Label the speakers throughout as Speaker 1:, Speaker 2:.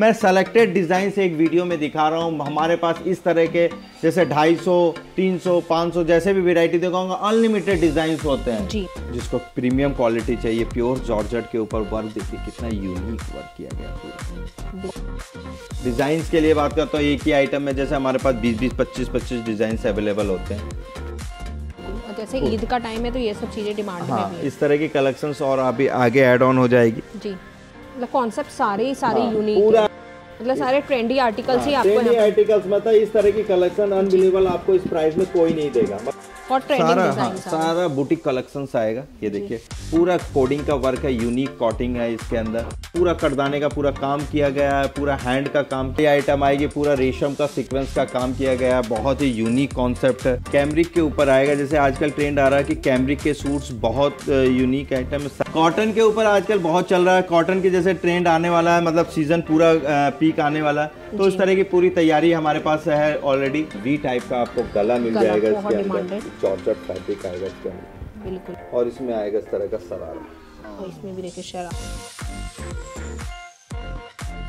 Speaker 1: मैं selected design से एक वीडियो में दिखा रहा हूँ। हमारे पास इस तरह के जैसे 250, 300, 500 जैसे भी वैरायटी दिखाऊँगा अनलिमिटेड डिज़ाइन होते हैं।
Speaker 2: जी।
Speaker 1: जिसको प्रीमियम क्वालिटी चाहिए प्योर जॉर्जेट के ऊपर वर्क देखिए कितना यूनिक वर्क किया गया डिज़ाइन के लिए बात करता हूँ एक ही आइटम में जैसे हमारे पास 20 20 25 25 डिज़ाइन अवेलेबल होते हैं।
Speaker 2: जैसे ईद का टाइम है तो ये सब चीज़ें डिमांड में
Speaker 1: हाँ
Speaker 2: भी
Speaker 1: इस तरह की कलेक्शंस और अभी आगे ऐड ऑन हो जाएगी।
Speaker 2: जी। मतलब कॉन्सेप्ट सारे ही सारे
Speaker 1: हाँ,
Speaker 2: यूनिक
Speaker 1: पूरा
Speaker 2: मतलब सारे ट्रेंडी आर्टिकल्स ही आपको
Speaker 1: ट्रेंडी आर्टिकल्स मतलब इस तरह की कलेक्शन अनबिलीवेबल आपको इस प्राइस में कोई नहीं देगा।
Speaker 2: ट्रेंडिंग
Speaker 1: सारा हाँ,
Speaker 2: डिज़ाइन
Speaker 1: सारा बुटीक कलेक्शन आएगा ये देखिए। पूरा कोडिंग का वर्क है यूनिक कॉटिंग है इसके अंदर। पूरा करदाने का पूरा काम किया गया है पूरा हैंड का काम ये आइटम आएगी पूरा रेशम का सीक्वेंस का काम किया गया है बहुत ही यूनिक कॉन्सेप्ट है। कैमरिक के ऊपर आएगा जैसे आजकल ट्रेंड आ रहा है कि कैमरिक के सूट्स बहुत यूनिक आइटम है। कॉटन के ऊपर आजकल बहुत चल रहा है कॉटन के जैसे ट्रेंड आने वाला है मतलब सीज़न पूरा पीक आने वाला है। तो इस तरह की पूरी तैयारी हमारे पास है ऑलरेडी वी टाइप का आपको गला मिल जाएगा इसके अंदर। जॉर्जेट फैब्रिक आएगा इसके अंदर।
Speaker 2: बिल्कुल।
Speaker 1: और इसमें आएगा इस तरह का सरारा
Speaker 2: और इसमें भी देखिए शरा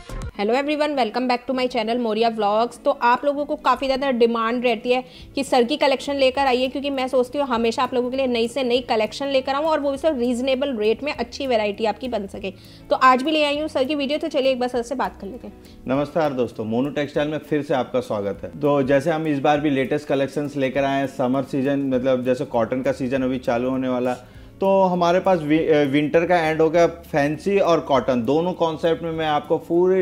Speaker 2: hello everyone welcome back to my channel Moriya vlogs तो आप लोगों को काफ़ी ज़्यादा डिमांड रहती है कि सर की कलेक्शन लेकर आइए, क्योंकि मैं सोचती हूँ हमेशा आप लोगों के लिए नई से नई कलेक्शन लेकर आऊँ और वो भी सर रीजनेबल रेट में अच्छी वैरायटी आपकी बन सके। तो आज भी ले आई हूँ सर की वीडियो तो चलिए एक बार सर से बात कर लेते हैं।
Speaker 1: नमस्कार दोस्तों, मोनू टेक्सटाइल में फिर से आपका स्वागत है। तो जैसे हम इस बार भी लेटेस्ट कलेक्शन लेकर आए हैं समर सीज़न मतलब जैसे कॉटन का सीज़न अभी चालू होने वाला तो हमारे पास विंटर का एंड हो गया फैंसी और कॉटन दोनों कॉन्सेप्ट में मैं आपको पूरी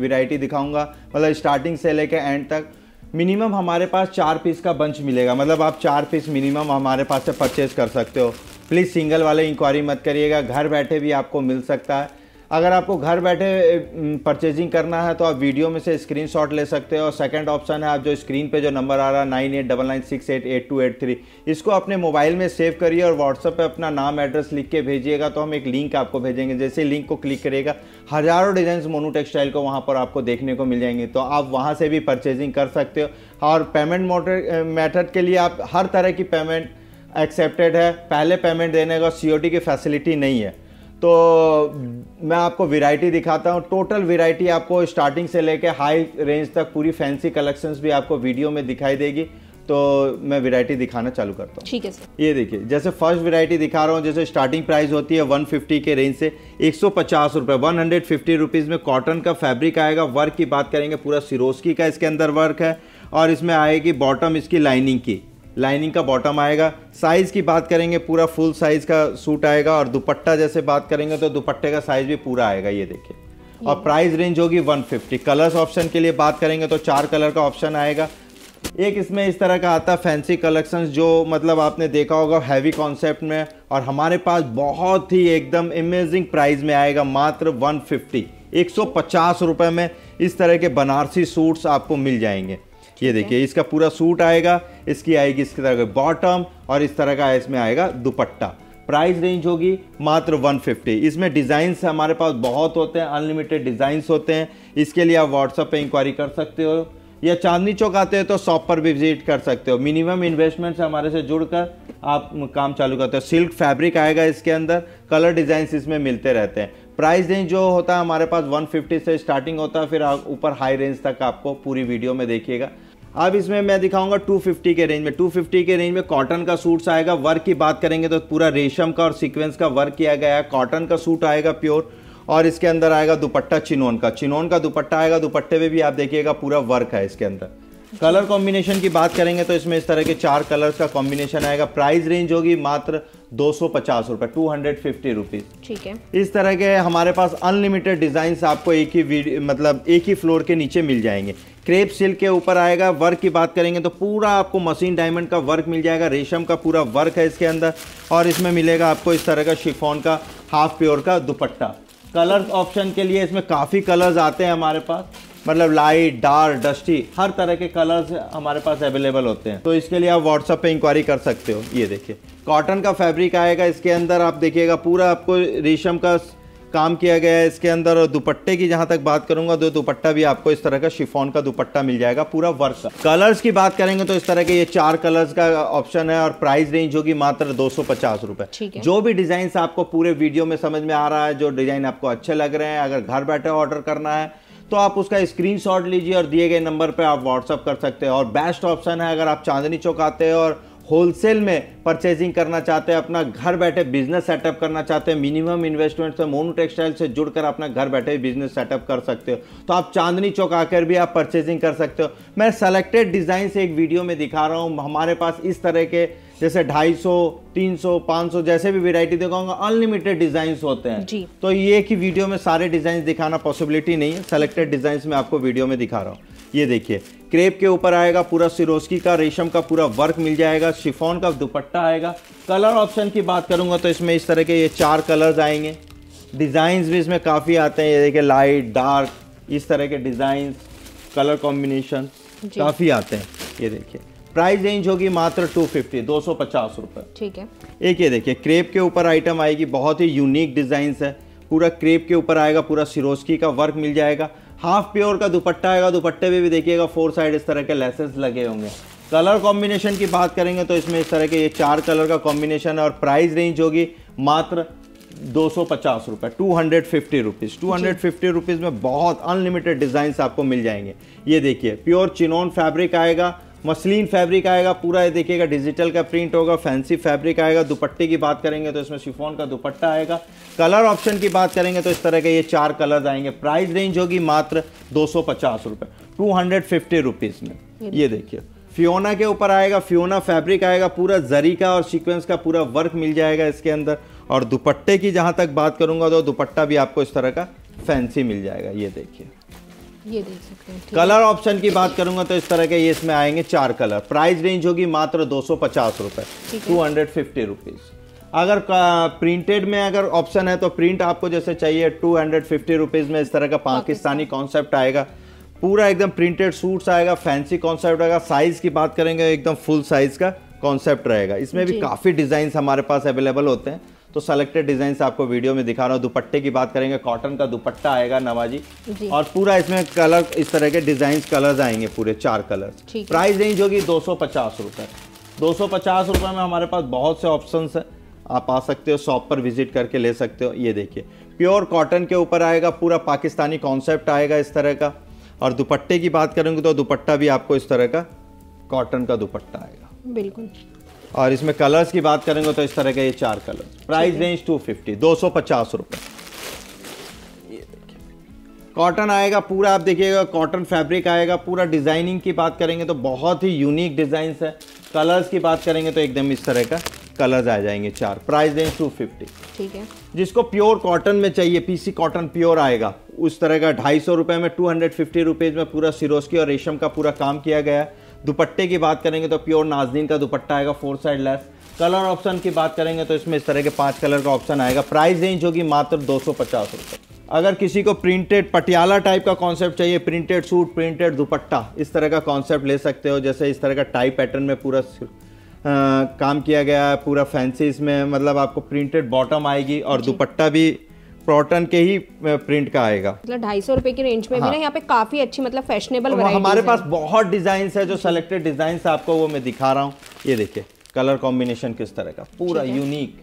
Speaker 1: वैरायटी दिखाऊँगा। मतलब स्टार्टिंग से लेकर एंड तक। मिनिमम हमारे पास चार पीस का बंच मिलेगा। मतलब आप चार पीस मिनिमम हमारे पास से परचेज कर सकते हो। प्लीज़ सिंगल वाले इंक्वायरी मत करिएगा। घर बैठे भी आपको मिल सकता है। अगर आपको घर बैठे परचेजिंग करना है तो आप वीडियो में से स्क्रीनशॉट ले सकते हो। और सेकंड ऑप्शन है, आप जो स्क्रीन पे जो नंबर आ रहा है nine eight double nine six eight eight two eight three इसको अपने मोबाइल में सेव करिए और व्हाट्सएप पे अपना नाम एड्रेस लिख के भेजिएगा तो हम एक लिंक आपको भेजेंगे। जैसे लिंक को क्लिक करिएगा, हज़ारों डिज़ाइन मोनू टेक्सटाइल को वहाँ पर आपको देखने को मिल जाएँगे। तो आप वहाँ से भी परचेजिंग कर सकते हो। और पेमेंट मोटर मेथड के लिए आप हर तरह की पेमेंट एक्सेप्टेड है। पहले पेमेंट देने का सी की फैसिलिटी नहीं है। तो मैं आपको वैरायटी दिखाता हूँ। टोटल वैरायटी आपको स्टार्टिंग से लेके हाई रेंज तक पूरी फैंसी कलेक्शंस भी आपको वीडियो में दिखाई देगी। तो मैं वैरायटी दिखाना चालू करता हूँ।
Speaker 2: ठीक है सर
Speaker 1: ये देखिए जैसे फ़र्स्ट वैरायटी दिखा रहा हूँ जैसे स्टार्टिंग प्राइस होती है 150 के रेंज से एक सौ पचास रुपये वन हंड्रेड फिफ्टी रुपीज़ में कॉटन का फैब्रिक आएगा। वर्क की बात करेंगे पूरा सिरोस्की का इसके अंदर वर्क है। और इसमें आएगी बॉटम इसकी लाइनिंग की। लाइनिंग का बॉटम आएगा। साइज़ की बात करेंगे पूरा फुल साइज़ का सूट आएगा और दुपट्टा जैसे बात करेंगे तो दुपट्टे का साइज़ भी पूरा आएगा ये देखिए। और प्राइस रेंज होगी 150 कलर्स ऑप्शन के लिए बात करेंगे तो चार कलर का ऑप्शन आएगा। एक इसमें इस तरह का आता है फैंसी कलेक्शंस जो मतलब आपने देखा होगा हैवी कॉन्सेप्ट में और हमारे पास बहुत ही एकदम इमेजिंग प्राइस में आएगा मात्र 150 150 रुपए में इस तरह के बनारसी सूट्स आपको मिल जाएँगे। ये देखिए, इसका पूरा सूट आएगा, इसकी आएगी इस तरह का बॉटम और इस तरह का इसमें आएगा दुपट्टा। प्राइस रेंज होगी मात्र 150 इसमें डिज़ाइंस हमारे पास बहुत होते हैं अनलिमिटेड डिज़ाइंस होते हैं। इसके लिए आप व्हाट्सएप पे इंक्वायरी कर सकते हो। या चांदनी चौक आते हो तो शॉप पर भी विज़िट कर सकते हो। मिनिमम इन्वेस्टमेंट से हमारे से जुड़कर आप काम चालू करते हो। सिल्क फैब्रिक आएगा इसके अंदर। कलर डिज़ाइंस इसमें मिलते रहते हैं। प्राइस रेंज जो होता है हमारे पास 150 से स्टार्टिंग होता है। फिर ऊपर हाई रेंज तक आपको पूरी वीडियो में देखिएगा। अब इसमें मैं दिखाऊँगा 250 के रेंज में। 250 के रेंज में कॉटन का सूट आएगा। वर्क की बात करेंगे तो पूरा रेशम का और सीक्वेंस का वर्क किया गया है। कॉटन का सूट आएगा प्योर और इसके अंदर आएगा दुपट्टा चिनोन का। चिनोन का दुपट्टा आएगा। दुपट्टे में भी आप देखिएगा पूरा वर्क है इसके अंदर। कलर कॉम्बिनेशन की बात करेंगे तो इसमें इस तरह के चार कलर्स का कॉम्बिनेशन आएगा। प्राइस रेंज होगी मात्र दो सौ पचास रुपए टू हंड्रेड फिफ्टी रुपीज़
Speaker 2: ठीक है।
Speaker 1: इस तरह के हमारे पास अनलिमिटेड डिज़ाइन आपको एक ही मतलब एक ही फ्लोर के नीचे मिल जाएँगे। क्रेप सिल्क के ऊपर आएगा। वर्क की बात करेंगे तो पूरा आपको मशीन डायमंड का वर्क मिल जाएगा। रेशम का पूरा वर्क है इसके अंदर और इसमें मिलेगा आपको इस तरह का शिफॉन का हाफ़ प्योर का दुपट्टा। कलर्स ऑप्शन के लिए इसमें काफ़ी कलर्स आते हैं हमारे पास। मतलब लाइट डार्क डस्टी हर तरह के कलर्स हमारे पास अवेलेबल होते हैं। तो इसके लिए आप व्हाट्सएप पे इंक्वायरी कर सकते हो। ये देखिए कॉटन का फैब्रिक आएगा इसके अंदर आप देखिएगा पूरा आपको रेशम का काम किया गया है इसके अंदर और दुपट्टे की जहाँ तक बात करूँगा तो दुपट्टा भी आपको इस तरह का शिफॉन का दुपट्टा मिल जाएगा पूरा वर्क का। कलर्स की बात करेंगे तो इस तरह के ये चार कलर्स का ऑप्शन है और प्राइस रेंज होगी मात्र दो सौ पचास रुपए। जो भी डिज़ाइन आपको पूरे वीडियो में समझ में आ रहा है जो डिज़ाइन आपको अच्छे लग रहे हैं अगर घर बैठे ऑर्डर करना है तो आप उसका स्क्रीनशॉट लीजिए और दिए गए नंबर पर आप व्हाट्सअप कर सकते हैं। और बेस्ट ऑप्शन है अगर आप चांदनी चौक आते हैं और होलसेल में परचेजिंग करना चाहते हैं, अपना घर बैठे बिज़नेस सेटअप करना चाहते हैं मिनिमम इन्वेस्टमेंट से मोनू टेक्सटाइल से जुड़कर अपना घर बैठे बिज़नेस सेटअप कर सकते हो। तो आप चांदनी चौक आकर भी आप परचेजिंग कर सकते हो। मैं सेलेक्टेड डिज़ाइन से एक वीडियो में दिखा रहा हूँ। हमारे पास इस तरह के जैसे 250, 300, 500 जैसे भी वेराइटी दिखाऊँगा अनलिमिटेड डिज़ाइन होते हैं। जी। तो ये कि वीडियो में सारे डिज़ाइन दिखाना पॉसिबिलिटी नहीं है सेलेक्टेड डिज़ाइन में आपको वीडियो में दिखा रहा हूँ। ये देखिए क्रेप के ऊपर आएगा पूरा सिरोस्की का रेशम का पूरा वर्क मिल जाएगा शिफॉन का दुपट्टा आएगा। कलर ऑप्शन की बात करूँगा तो इसमें इस तरह के ये चार कलर्स आएँगे। डिज़ाइंस भी इसमें काफ़ी आते हैं ये देखिए लाइट डार्क इस तरह के डिज़ाइन कलर कॉम्बिनेशन काफ़ी आते हैं। ये देखिए। प्राइस रेंज होगी मात्र टू फिफ्टी दो सौ पचास रुपये
Speaker 2: ठीक है।
Speaker 1: एक ये देखिए क्रेप के ऊपर आइटम आएगी बहुत ही यूनिक डिज़ाइन है। पूरा क्रेप के ऊपर आएगा पूरा सिरोस्की का वर्क मिल जाएगा। हाफ़ प्योर का दुपट्टा आएगा दुपट्टे में भी देखिएगा फोर साइड इस तरह के लेसेस लगे होंगे। कलर कॉम्बिनेशन की बात करेंगे तो इसमें इस तरह के ये चार कलर का कॉम्बिनेशन है और प्राइस रेंज होगी मात्र दो सौ पचास रुपये two hundred fifty rupees two hundred fifty rupees में बहुत अनलिमिटेड डिज़ाइन आपको मिल जाएँगे। ये देखिए प्योर चिनोन फैब्रिक आएगा मसलिन फैब्रिक आएगा पूरा ये देखिएगा डिजिटल का प्रिंट होगा फैंसी फैब्रिक आएगा दुपट्टे की बात करेंगे तो इसमें शिफोन का दुपट्टा आएगा। कलर ऑप्शन की बात करेंगे तो इस तरह के ये चार कलर आएँगे। प्राइस रेंज होगी मात्र दो सौ पचास रुपये टू हंड्रेड फिफ्टी रुपीज़ में। ये देखिए फियोना के ऊपर आएगा फियोना फैब्रिक आएगा पूरा जरी का और सीक्वेंस का पूरा वर्क मिल जाएगा इसके अंदर। और दुपट्टे की जहाँ तक बात करूँगा तो दुपट्टा भी आपको इस तरह का फैंसी मिल जाएगा ये देखिए।
Speaker 2: ये देख सकते हैं
Speaker 1: कलर ऑप्शन की बात करूँगा तो इस तरह के ये इसमें आएँगे चार कलर। प्राइस रेंज होगी मात्र दो सौ पचास रुपए टू हंड्रेड फिफ्टी रुपीज़ अगर प्रिंटेड में अगर ऑप्शन है तो प्रिंट आपको जैसे चाहिए टू हंड्रेड फिफ्टी रुपीज़ में इस तरह का पाकिस्तानी कॉन्सेप्ट आएगा। पूरा एकदम प्रिंटेड सूट्स आएगा फैंसी कॉन्सेप्ट आएगा। साइज़ की बात करेंगे एकदम फुल साइज़ का कॉन्सेप्ट रहेगा। इसमें भी काफ़ी डिज़ाइन हमारे पास अवेलेबल होते हैं। तो सेलेक्टेड डिज़ाइन आपको वीडियो में दिखा रहा हूँ। दुपट्टे की बात करेंगे कॉटन का दुपट्टा आएगा नवाजी। और पूरा इसमें कलर इस तरह के डिज़ाइन कलर्स आएँगे पूरे चार कलर प्राइस रेंज होगी दो सौ पचास रुपए। दो सौ पचास रुपए में हमारे पास बहुत से ऑप्शन है। आप आ सकते हो शॉप पर विज़िट करके ले सकते हो। ये देखिए प्योर कॉटन के ऊपर आएगा पूरा पाकिस्तानी कॉन्सेप्ट आएगा इस तरह का। और दुपट्टे की बात करेंगे तो दुपट्टा भी आपको इस तरह का कॉटन का दुपट्टा आएगा।
Speaker 2: बिल्कुल।
Speaker 1: और इसमें कलर्स की बात करेंगे तो इस तरह के ये चार colour price range two fifty दो सौ पचास रुपये कॉटन आएगा पूरा आप देखिएगा कॉटन फैब्रिक आएगा पूरा डिज़ाइनिंग की बात करेंगे तो बहुत ही यूनिक डिज़ाइन है। कलर्स की बात करेंगे तो एकदम इस तरह का कलर्स आ जाएँगे चार। प्राइस रेंज टू फिफ्टी
Speaker 2: ठीक है।
Speaker 1: जिसको प्योर कॉटन में चाहिए पीसी कॉटन प्योर आएगा उस तरह का ढाई सौ रुपए में टू हंड्रेड फिफ्टी रुपीज़ में पूरा सिरोस्की और रेशम का पूरा काम किया गया है। दुपट्टे की बात करेंगे तो प्योर नाजनीन का दुपट्टा आएगा four side lace colour option की बात करेंगे तो इसमें इस तरह के पाँच कलर का ऑप्शन आएगा। प्राइस रेंज होगी मात्र दो सौ अगर किसी को प्रिंटेड पटियाला टाइप का कॉन्सेप्ट चाहिए प्रिंटेड सूट प्रिंटेड दुपट्टा इस तरह का कॉन्सेप्ट ले सकते हो। जैसे इस तरह का टाई पैटर्न में पूरा आ, काम किया गया है पूरा फैंसी इसमें मतलब आपको प्रिंटेड बॉटम आएगी और दुपट्टा भी प्रॉटन के ही प्रिंट का आएगा।
Speaker 2: मतलब ढाई सौ रुपए की रेंज में हाँ। भी ना यहाँ पे काफ़ी अच्छी मतलब फैशनेबल तो
Speaker 1: हमारे पास बहुत डिज़ाइन है जो सेलेक्टेड डिज़ाइन आपको वो मैं दिखा रहा हूँ। ये देखिए कलर कॉम्बिनेशन किस तरह का। पूरा यूनिक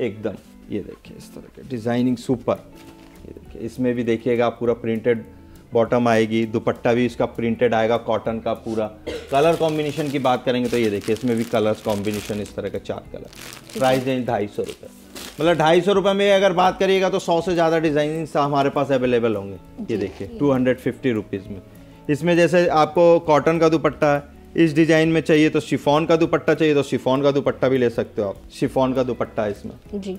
Speaker 1: एकदम। ये देखिए इस तरह के डिज़ाइनिंग सुपर ये देखिए इसमें भी देखिएगा पूरा प्रिंटेड बॉटम आएगी दुपट्टा भी इसका प्रिंटेड आएगा कॉटन का पूरा। कलर कॉम्बिनेशन की बात करेंगे तो ये देखिए इसमें भी कलर्स कॉम्बिनेशन इस तरह का चार कलर प्राइस रेंज ढाई सौ रुपये मतलब ढाई सौ रुपये में अगर बात करिएगा तो सौ से ज़्यादा डिज़ाइन हमारे पास अवेलेबल होंगे। ये देखिए टू हंड्रेड फिफ्टी रुपीज़ में। इसमें जैसे आपको कॉटन का दुपट्टा है इस डिज़ाइन में चाहिए तो शिफोन का दुपट्टा चाहिए तो शिफोन का दुपट्टा भी ले सकते हो आप। शिफोन का दुपट्टा है इसमें।
Speaker 2: जी।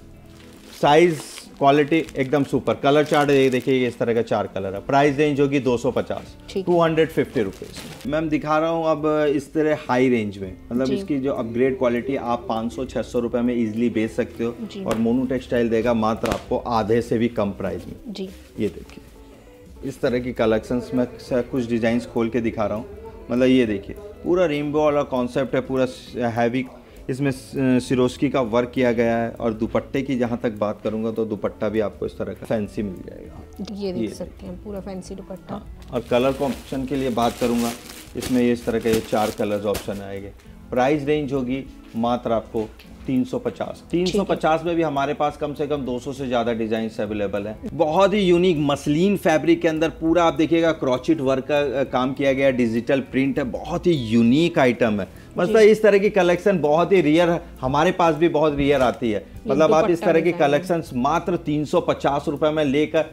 Speaker 1: साइज़ क्वालिटी एकदम सुपर। कलर चार्ट ये देखिए इस तरह का चार कलर है। प्राइस रेंज होगी दो सौ पचास। Two hundred fifty rupees ma'am दिखा रहा हूँ अब इस तरह हाई रेंज में। मतलब इसकी जो अपग्रेड क्वालिटी आप पाँच सौ छह सौ रुपए में इजिली बेच सकते हो। और मोनू टेक्सटाइल देगा मात्र आपको आधे से भी कम प्राइस में।
Speaker 2: जी।
Speaker 1: ये देखिए। इस तरह की कलेक्शन में कुछ डिज़ाइन खोल के दिखा रहा हूँ। मतलब ये देखिए पूरा रेनबो वाला कॉन्सेप्ट है पूरा हैवी इसमें सिरोस्की का वर्क किया गया है और दुपट्टे की जहाँ तक बात करूँगा तो दुपट्टा भी आपको इस तरह का फैंसी मिल जाएगा।
Speaker 2: ये देख सकते हैं पूरा फैंसी दुपट्टा। हाँ,
Speaker 1: और कलर कॉम्पिटिशन के लिए बात करूँगा। इसमें ये इस तरह के चार कलर्स ऑप्शन आएँगे प्राइस रेंज होगी मात्र आपको 350 350 में भी हमारे पास कम से कम 200 से ज़्यादा डिज़ाइन अवेलेबल है। बहुत ही यूनिक मसलिन फैब्रिक के अंदर पूरा आप देखिएगा क्रॉचिट वर्क का काम किया गया डिजिटल प्रिंट है बहुत ही यूनिक आइटम है। मतलब इस तरह की कलेक्शन बहुत ही रियर हमारे पास भी बहुत रियर आती है। मतलब आप इस तरह की कलेक्शन मात्र तीन सौ में लेकर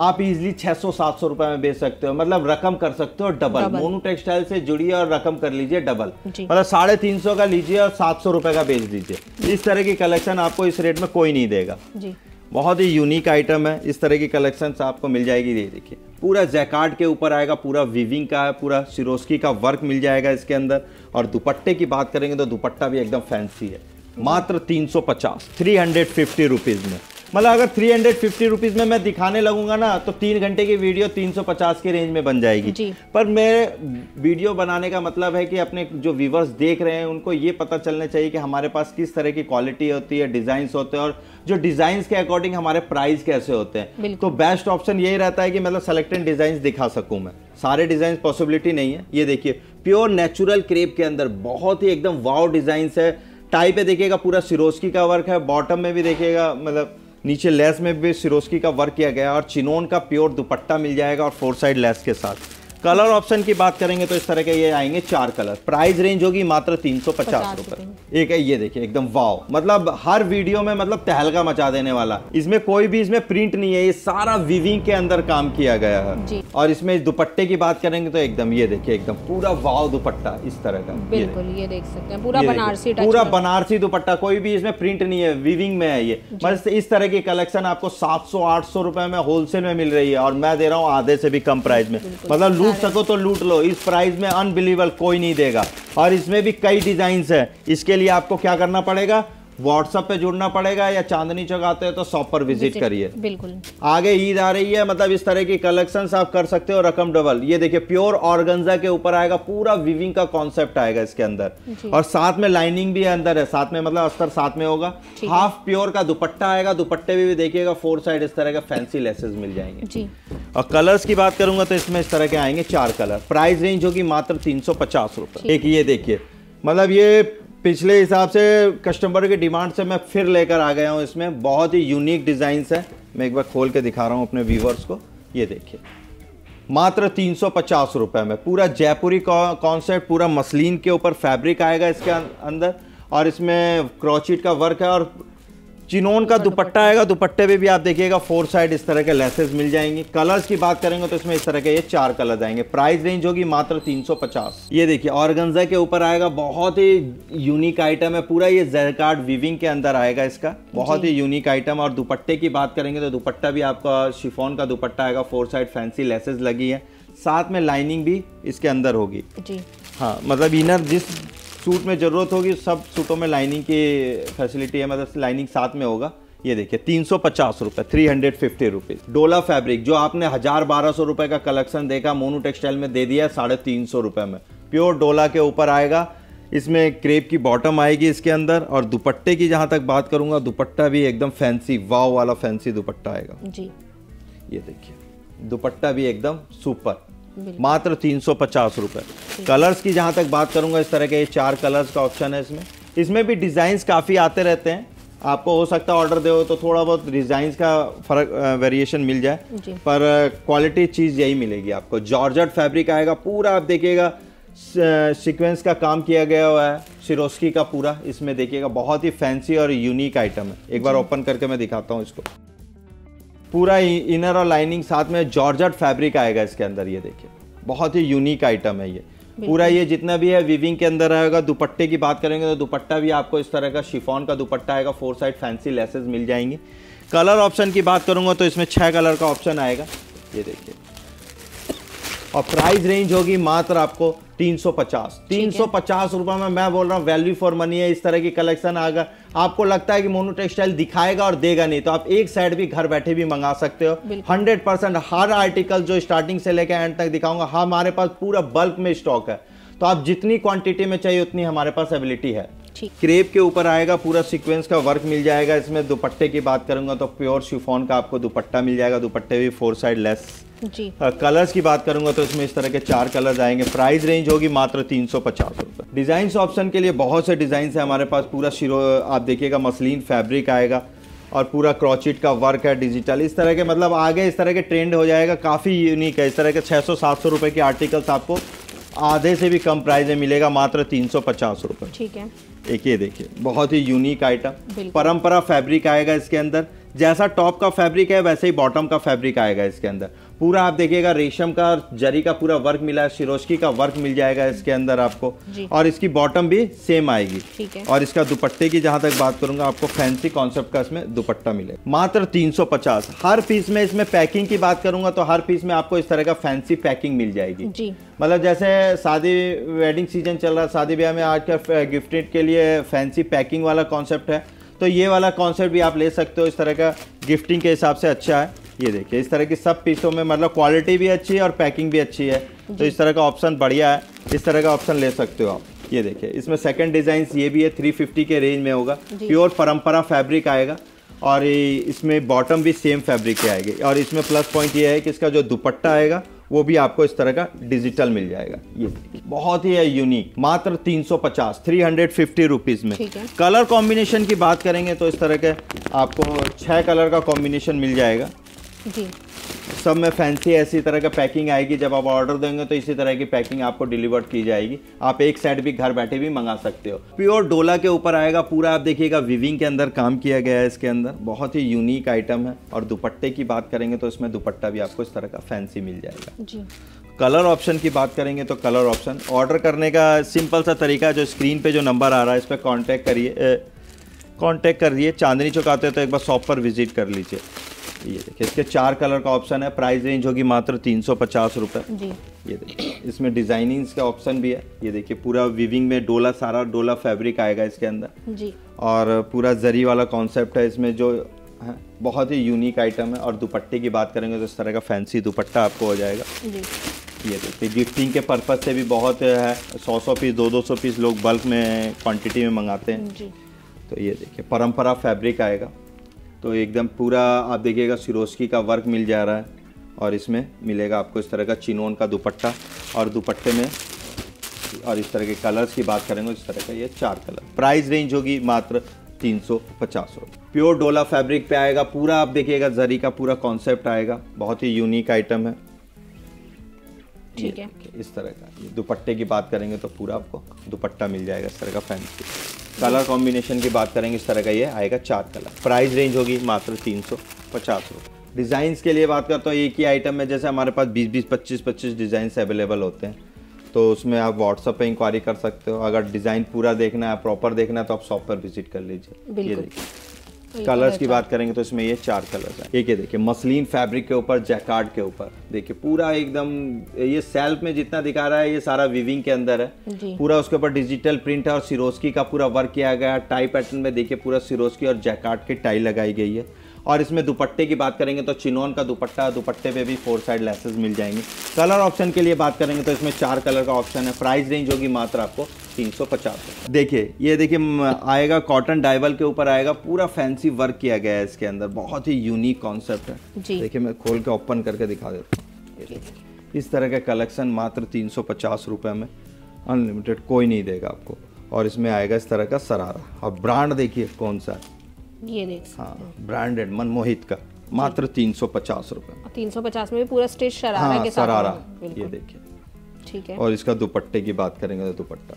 Speaker 1: आप इजिली 600-700 रुपए में बेच सकते हो। मतलब रकम कर सकते हो डबल मोनू टेक्सटाइल से जुड़िए और रकम कर लीजिए डबल मतलब साढ़े तीन सौ का लीजिए और सात सौ रुपए का बेच दीजिए। इस तरह की कलेक्शन आपको इस रेट में कोई नहीं देगा। जी। बहुत ही यूनिक आइटम है। इस तरह की कलेक्शन आपको मिल जाएगी। ये देखिए पूरा जैकार्ड के ऊपर आएगा पूरा विविंग का है पूरा सिरोस्की का वर्क मिल जाएगा इसके अंदर। और दुपट्टे की बात करेंगे तो दुपट्टा भी एकदम फैंसी है। मात्र 350 350 रुपीज़ में। मतलब अगर थ्री हंड्रेड फिफ्टी रुपीज़ में मैं दिखाने लगूँगा ना तो तीन घंटे की वीडियो तीन सौ पचास के रेंज में बन जाएगी। जी। पर मेरे वीडियो बनाने का मतलब है कि अपने जो व्यूवर्स देख रहे हैं उनको ये पता चलना चाहिए कि हमारे पास किस तरह की क्वालिटी होती है डिज़ाइन होते हैं और जो डिज़ाइन के अकॉर्डिंग हमारे प्राइस कैसे होते हैं। तो बेस्ट ऑप्शन यही रहता है कि मतलब सेलेक्टेड डिज़ाइन दिखा सकूँ मैं। सारे डिज़ाइन पॉसिबिलिटी नहीं है। ये देखिए प्योर नेचुरल क्रेप के अंदर बहुत ही एकदम वाव डिज़ाइन है। टाई पे देखिएगा पूरा सिरोस्की का वर्क है बॉटम में भी देखिएगा मतलब नीचे लेस में भी सिरोस्की का वर्क किया गया और चिनोन का प्योर दुपट्टा मिल जाएगा और फोर साइड लेस के साथ। कलर ऑप्शन की बात करेंगे तो इस तरह के ये आएँगे चार कलर। प्राइस रेंज होगी मात्र तीन सौ पचास रुपए। एक है ये देखिए एकदम वाव मतलब हर वीडियो में मतलब तहलका मचा देने वाला। इसमें कोई भी इसमें प्रिंट नहीं है ये सारा विविंग के अंदर काम किया गया है। और इसमें इस दुपट्टे की बात करेंगे तो एकदम ये देखिए एकदम पूरा वाव दुपट्टा इस तरह का।
Speaker 2: बिल्कुल ये देख सकते हैं पूरा बनारसी
Speaker 1: पूरा बनारसी दुपट्टा कोई भी इसमें प्रिंट नहीं है विविंग में है ये। बस इस तरह की कलेक्शन आपको सात सौ आठ सौ रुपए में होलसेल में मिल रही है और मैं दे रहा हूँ आधे से भी कम प्राइस में। मतलब लूट सको तो लूट लो। इस प्राइस में अनबिलीवल कोई नहीं देगा। और इसमें भी कई डिज़ाइन है। इसके लिए आपको क्या करना पड़ेगा? व्हाट्सएप पे जुड़ना पड़ेगा या चांदनी चौक आते हैं तो शॉप पर विज़िट करिए।
Speaker 2: बिल्कुल।
Speaker 1: आगे ईद आ रही है मतलब इस तरह की कलेक्शन आप कर सकते हो रकम डबल। ये देखिए प्योर ऑर्गेन्जा के ऊपर आएगा पूरा विविंग का कॉन्सेप्ट आएगा इसके अंदर। और साथ में लाइनिंग भी अंदर है साथ में मतलब अस्तर साथ में होगा। हाफ़ प्योर का दुपट्टा आएगा दुपट्टे भी, भी देखिएगा फोर साइड इस तरह का फैंसी लेसेस मिल जाएँगे। जी। और कलर्स की बात करूँगा तो इसमें इस तरह के आएँगे चार कलर प्राइस रेंज होगी मात्र तीन सौ एक ये देखिए मतलब ये पिछले हिसाब से कस्टमर के डिमांड से मैं फिर लेकर आ गया हूँ इसमें। बहुत ही यूनिक डिज़ाइन है। मैं एक बार खोल के दिखा रहा हूँ अपने व्यूवर्स को। ये देखिए। मात्र तीन सौ में। पूरा जयपुरी कॉन्सेप्ट पूरा मसलिन के ऊपर फैब्रिक आएगा इसके अं-, अंदर। और इसमें क्रॉचिट का वर्क है और चिनोन का दुपट्टा आएगा दुपट्टे पे भी आप देखिएगा फोर साइड इस तरह के लेसेस मिल जाएँगे। कलर्स की बात करेंगे तो इसमें इस तरह के ये चार कलर आएँगे। प्राइस रेंज होगी मात्र 350 ये देखिए ऑर्गेन्जा के ऊपर आएगा बहुत ही यूनिक आइटम है। पूरा ये जैकार्ड विविंग के अंदर आएगा इसका। बहुत ही यूनिक आइटम और दुपट्टे की बात करेंगे तो दुपट्टा भी आपका शिफोन का दुपट्टा आएगा फोर साइड फैंसी लेसेस लगी है। साथ में लाइनिंग भी इसके अंदर होगी। हाँ मतलब इनर जिस सूट में ज़रूरत होगी सब सूटों में लाइनिंग की फैसिलिटी है मतलब लाइनिंग साथ में होगा। ये देखिए तीन सौ पचास रुपए थ्री हंड्रेड फिफ्टी रुपीज़ डोला फैब्रिक जो आपने हज़ार बारह सौ रुपए का कलेक्शन देखा मोनू टेक्सटाइल में दे दिया साढ़े तीन सौ रुपए में। प्योर डोला के ऊपर आएगा इसमें क्रेप की बॉटम आएगी इसके अंदर और दुपट्टे की जहाँ तक बात करूँगा दुपट्टा भी एकदम फैंसी वाव वाला फैंसी दुपट्टा आएगा। जी। ये देखिए दुपट्टा भी एकदम सुपर मात्र तीन सौ पचास रुपये कलर्स की जहाँ तक बात करूँगा इस तरह के चार कलर्स का ऑप्शन है इसमें। इसमें भी डिज़ाइंस काफ़ी आते रहते हैं। आपको हो सकता है ऑर्डर दे तो थोड़ा बहुत डिज़ाइंस का फ़र्क वेरिएशन मिल जाए। पर क्वालिटी चीज़ यही मिलेगी आपको। जॉर्जट फैब्रिक आएगा पूरा आप देखिएगा सीक्वेंस का काम किया गया हुआ है सिरोस्की का पूरा। इसमें देखिएगा बहुत ही फैंसी और यूनिक आइटम है। एक बार ओपन करके मैं दिखाता हूँ इसको। पूरा इनर और लाइनिंग साथ में जॉर्जट फैब्रिक आएगा इसके अंदर ये देखिए। बहुत ही यूनिक आइटम है ये। पूरा ये जितना भी है विविंग के अंदर रहेगा दुपट्टे की बात करेंगे तो दुपट्टा भी आपको इस तरह का शिफॉन का दुपट्टा आएगा फोर साइड फैंसी लेसेस मिल जाएँगे। कलर ऑप्शन की बात करूँगा तो इसमें छह कलर का ऑप्शन आएगा। ये देखिए। और प्राइस रेंज होगी मात्र आपको 350 350 रुपए में मैं बोल रहा हूँ वैल्यू फॉर मनी है इस तरह की कलेक्शन अगर आपको लगता है कि मोनू टेक्सटाइल दिखाएगा और देगा नहीं तो आप एक साइड भी घर बैठे भी मंगा सकते हो। 100 परसेंट हर आर्टिकल जो स्टार्टिंग से लेकर एंड तक दिखाऊँगा हमारे पास पूरा बल्क में स्टॉक है। तो आप जितनी क्वांटिटी में चाहिए उतनी हमारे पास एबिलिटी है। क्रेप के ऊपर आएगा पूरा सीक्वेंस का वर्क मिल जाएगा। इसमें दुपट्टे की बात करूँगा तो प्योर शिफॉन का आपको दुपट्टा मिल जाएगा दुपट्टे भी फोर साइड लेस
Speaker 2: जी।
Speaker 1: कलर्स की बात करूँगा तो इसमें इस तरह के चार कलर्स आएँगे। प्राइस रेंज होगी मात्र तीन सौ पचास रुपये डिज़ाइन ऑप्शन के लिए बहुत से डिज़ाइन है हमारे पास। पूरा शिरो आप देखिएगा मसलिन फैब्रिक आएगा और पूरा क्रॉचिट का वर्क है डिजिटल इस तरह के मतलब आगे इस तरह के ट्रेंड हो जाएगा। काफ़ी यूनिक है। इस तरह के 600-700 रुपए के आर्टिकल्स आपको आधे से भी कम प्राइस में मिलेगा मात्र तीन सौ पचास रुपये
Speaker 2: ठीक है।
Speaker 1: एक ये देखिए बहुत ही यूनिक आइटम परंपरा फैब्रिक आएगा इसके अंदर। जैसा टॉप का फैब्रिक है वैसे ही बॉटम का फैब्रिक आएगा इसके अंदर। पूरा आप देखिएगा रेशम का और जरी का पूरा वर्क मिला है शिरोस्की का वर्क मिल जाएगा इसके अंदर आपको। और इसकी बॉटम भी सेम आएगी।
Speaker 2: ठीक है।
Speaker 1: और इसका दुपट्टे की जहाँ तक बात करूँगा आपको फैंसी कॉन्सेप्ट का इसमें दुपट्टा मिलेगा मात्र 350 हर पीस में इसमें पैकिंग की बात करूँगा तो हर पीस में आपको इस तरह का फैंसी पैकिंग मिल जाएगी। मतलब जैसे शादी वेडिंग सीज़न चल रहा है शादी ब्याह में आज का गिफ्टेड के लिए फैंसी पैकिंग वाला कॉन्सेप्ट है। तो ये वाला कॉन्सेप्ट भी आप ले सकते हो इस तरह का गिफ्टिंग के हिसाब से अच्छा है। ये देखिए इस तरह की सब पीसों में मतलब क्वालिटी भी अच्छी है और पैकिंग भी अच्छी है। तो इस तरह का ऑप्शन बढ़िया है इस तरह का ऑप्शन ले सकते हो आप। ये देखिए इसमें सेकंड डिज़ाइन ये भी है 350 के रेंज में होगा। प्योर परंपरा फैब्रिक आएगा और इसमें बॉटम भी सेम फैब्रिक के आएगी। और इसमें प्लस पॉइंट ये है कि इसका जो दुपट्टा आएगा वो भी आपको इस तरह का डिजिटल मिल जाएगा। ये बहुत ही है यूनिक मात्र 350 350 रुपीस में। कलर कॉम्बिनेशन की बात करेंगे तो इस तरह के आपको छह कलर का कॉम्बिनेशन मिल जाएगा।
Speaker 2: जी।
Speaker 1: सब में फैंसी ऐसी तरह का पैकिंग आएगी जब आप ऑर्डर देंगे तो इसी तरह की पैकिंग आपको डिलीवर की जाएगी। आप एक सेट भी घर बैठे भी मंगा सकते हो। प्योर डोला के ऊपर आएगा पूरा आप देखिएगा विविंग के अंदर काम किया गया है इसके अंदर। बहुत ही यूनिक आइटम है। और दुपट्टे की बात करेंगे तो इसमें दुपट्टा भी आपको इस तरह का फैंसी मिल जाएगा।
Speaker 2: जी।
Speaker 1: कलर ऑप्शन की बात करेंगे तो कलर ऑप्शन ऑर्डर करने का सिंपल सा तरीका जो स्क्रीन पे जो नंबर आ रहा है इस पर कॉन्टैक्ट करिए कांटेक्ट करिए। चांदनी चौक आते हो तो एक बार शॉप पर विज़िट कर लीजिए। ये देखिए इसके चार कलर का ऑप्शन है। प्राइस रेंज होगी मात्र तीन सौ पचास रुपये ये देखिए इसमें डिजाइनिंग्स का ऑप्शन भी है। ये देखिए पूरा विविंग में डोला सारा डोला फैब्रिक आएगा इसके अंदर।
Speaker 2: जी।
Speaker 1: और पूरा जरी वाला कॉन्सेप्ट है इसमें जो है बहुत ही यूनिक आइटम है। और दुपट्टे की बात करेंगे तो इस तरह का फैंसी दुपट्टा आपको हो जाएगा।
Speaker 2: जी।
Speaker 1: ये देखिए गिफ्टिंग के पर्पज से भी बहुत है। सौ सौ पीस दो दो सौ पीस लोग बल्क में क्वांटिटी में मंगाते हैं।
Speaker 2: जी।
Speaker 1: तो ये देखिए परंपरा फैब्रिक आएगा। तो एकदम पूरा, आप देखिएगा सिरोस्की का वर्क मिल जा रहा है और इसमें मिलेगा आपको इस तरह का चिनोन का दुपट्टा और दुपट्टे में और इस तरह के कलर्स की बात करेंगे इस तरह का ये चार कलर। प्राइस रेंज होगी मात्र तीन सौ पचास प्योर डोला फैब्रिक पे आएगा, पूरा आप देखिएगा, जरी का पूरा कॉन्सेप्ट आएगा, बहुत ही यूनिक आइटम है।
Speaker 2: ठीक है।
Speaker 1: इस तरह का। दुपट्टे की बात करेंगे तो पूरा आपको दुपट्टा मिल जाएगा इस तरह का फैंसी। कलर कॉम्बिनेशन की बात करेंगे इस तरह का ये आएगा चार कलर। प्राइस रेंज होगी मात्र तीन सौ पचास रुपये डिज़ाइंस के लिए बात करता हूँ एक ही आइटम में जैसे हमारे पास बीस बीस पच्चीस पच्चीस डिज़ाइंस अवेलेबल होते हैं तो उसमें आप व्हाट्सअप पे इंक्वायरी कर सकते हो। अगर डिज़ाइन पूरा देखना है प्रॉपर देखना है तो आप शॉप पर विज़िट कर लीजिए। ये
Speaker 2: बिल्कुल।
Speaker 1: कलर्स की बात करेंगे तो इसमें ये चार कलर्स हैं। एक ये देखिए मसलिन फैब्रिक के ऊपर जैकार्ड के ऊपर। देखिए पूरा एकदम ये सेल्फ में जितना दिखा रहा है ये सारा विविंग के अंदर है। पूरा उसके ऊपर डिजिटल प्रिंट है और सिरोस्की का पूरा वर्क किया गया है। टाई पैटर्न में देखिए पूरा सिरोस्की और जैकार्ड की टाई लगाई गई है। और इसमें दुपट्टे की बात करेंगे तो चिनोन का दुपट्टा दुपट्टे पे भी फोर साइड लेसेस मिल जाएँगे। कलर ऑप्शन के लिए बात करेंगे तो इसमें चार कलर का ऑप्शन है। प्राइस रेंज होगी मात्र आपको तीन सौ पचास। देखिए ये देखिए आएगा कॉटन डाइवल के ऊपर आएगा पूरा फैंसी वर्क किया गया है इसके अंदर बहुत ही यूनिक कॉन्सेप्ट है।
Speaker 2: जी।
Speaker 1: देखिए मैं खोल के ओपन करके दिखा देता हूँ। इस तरह का कलेक्शन मात्र तीन सौ पचास रुपये में अनलिमिटेड कोई नहीं देगा आपको। और इसमें आएगा इस तरह का सरारा और ब्रांड देखिए कौन सा है?
Speaker 2: ये देख
Speaker 1: हाँ ब्रांडेड मनमोहित का मात्र तीन सौ पचास रुपये
Speaker 2: हैं तीन सौ पचास में भी पूरा स्टेज शरारा
Speaker 1: हाँ
Speaker 2: के साथ
Speaker 1: सरारा ये देखिए।
Speaker 2: ठीक है।
Speaker 1: और इसका दुपट्टे की बात करेंगे तो दुपट्टा।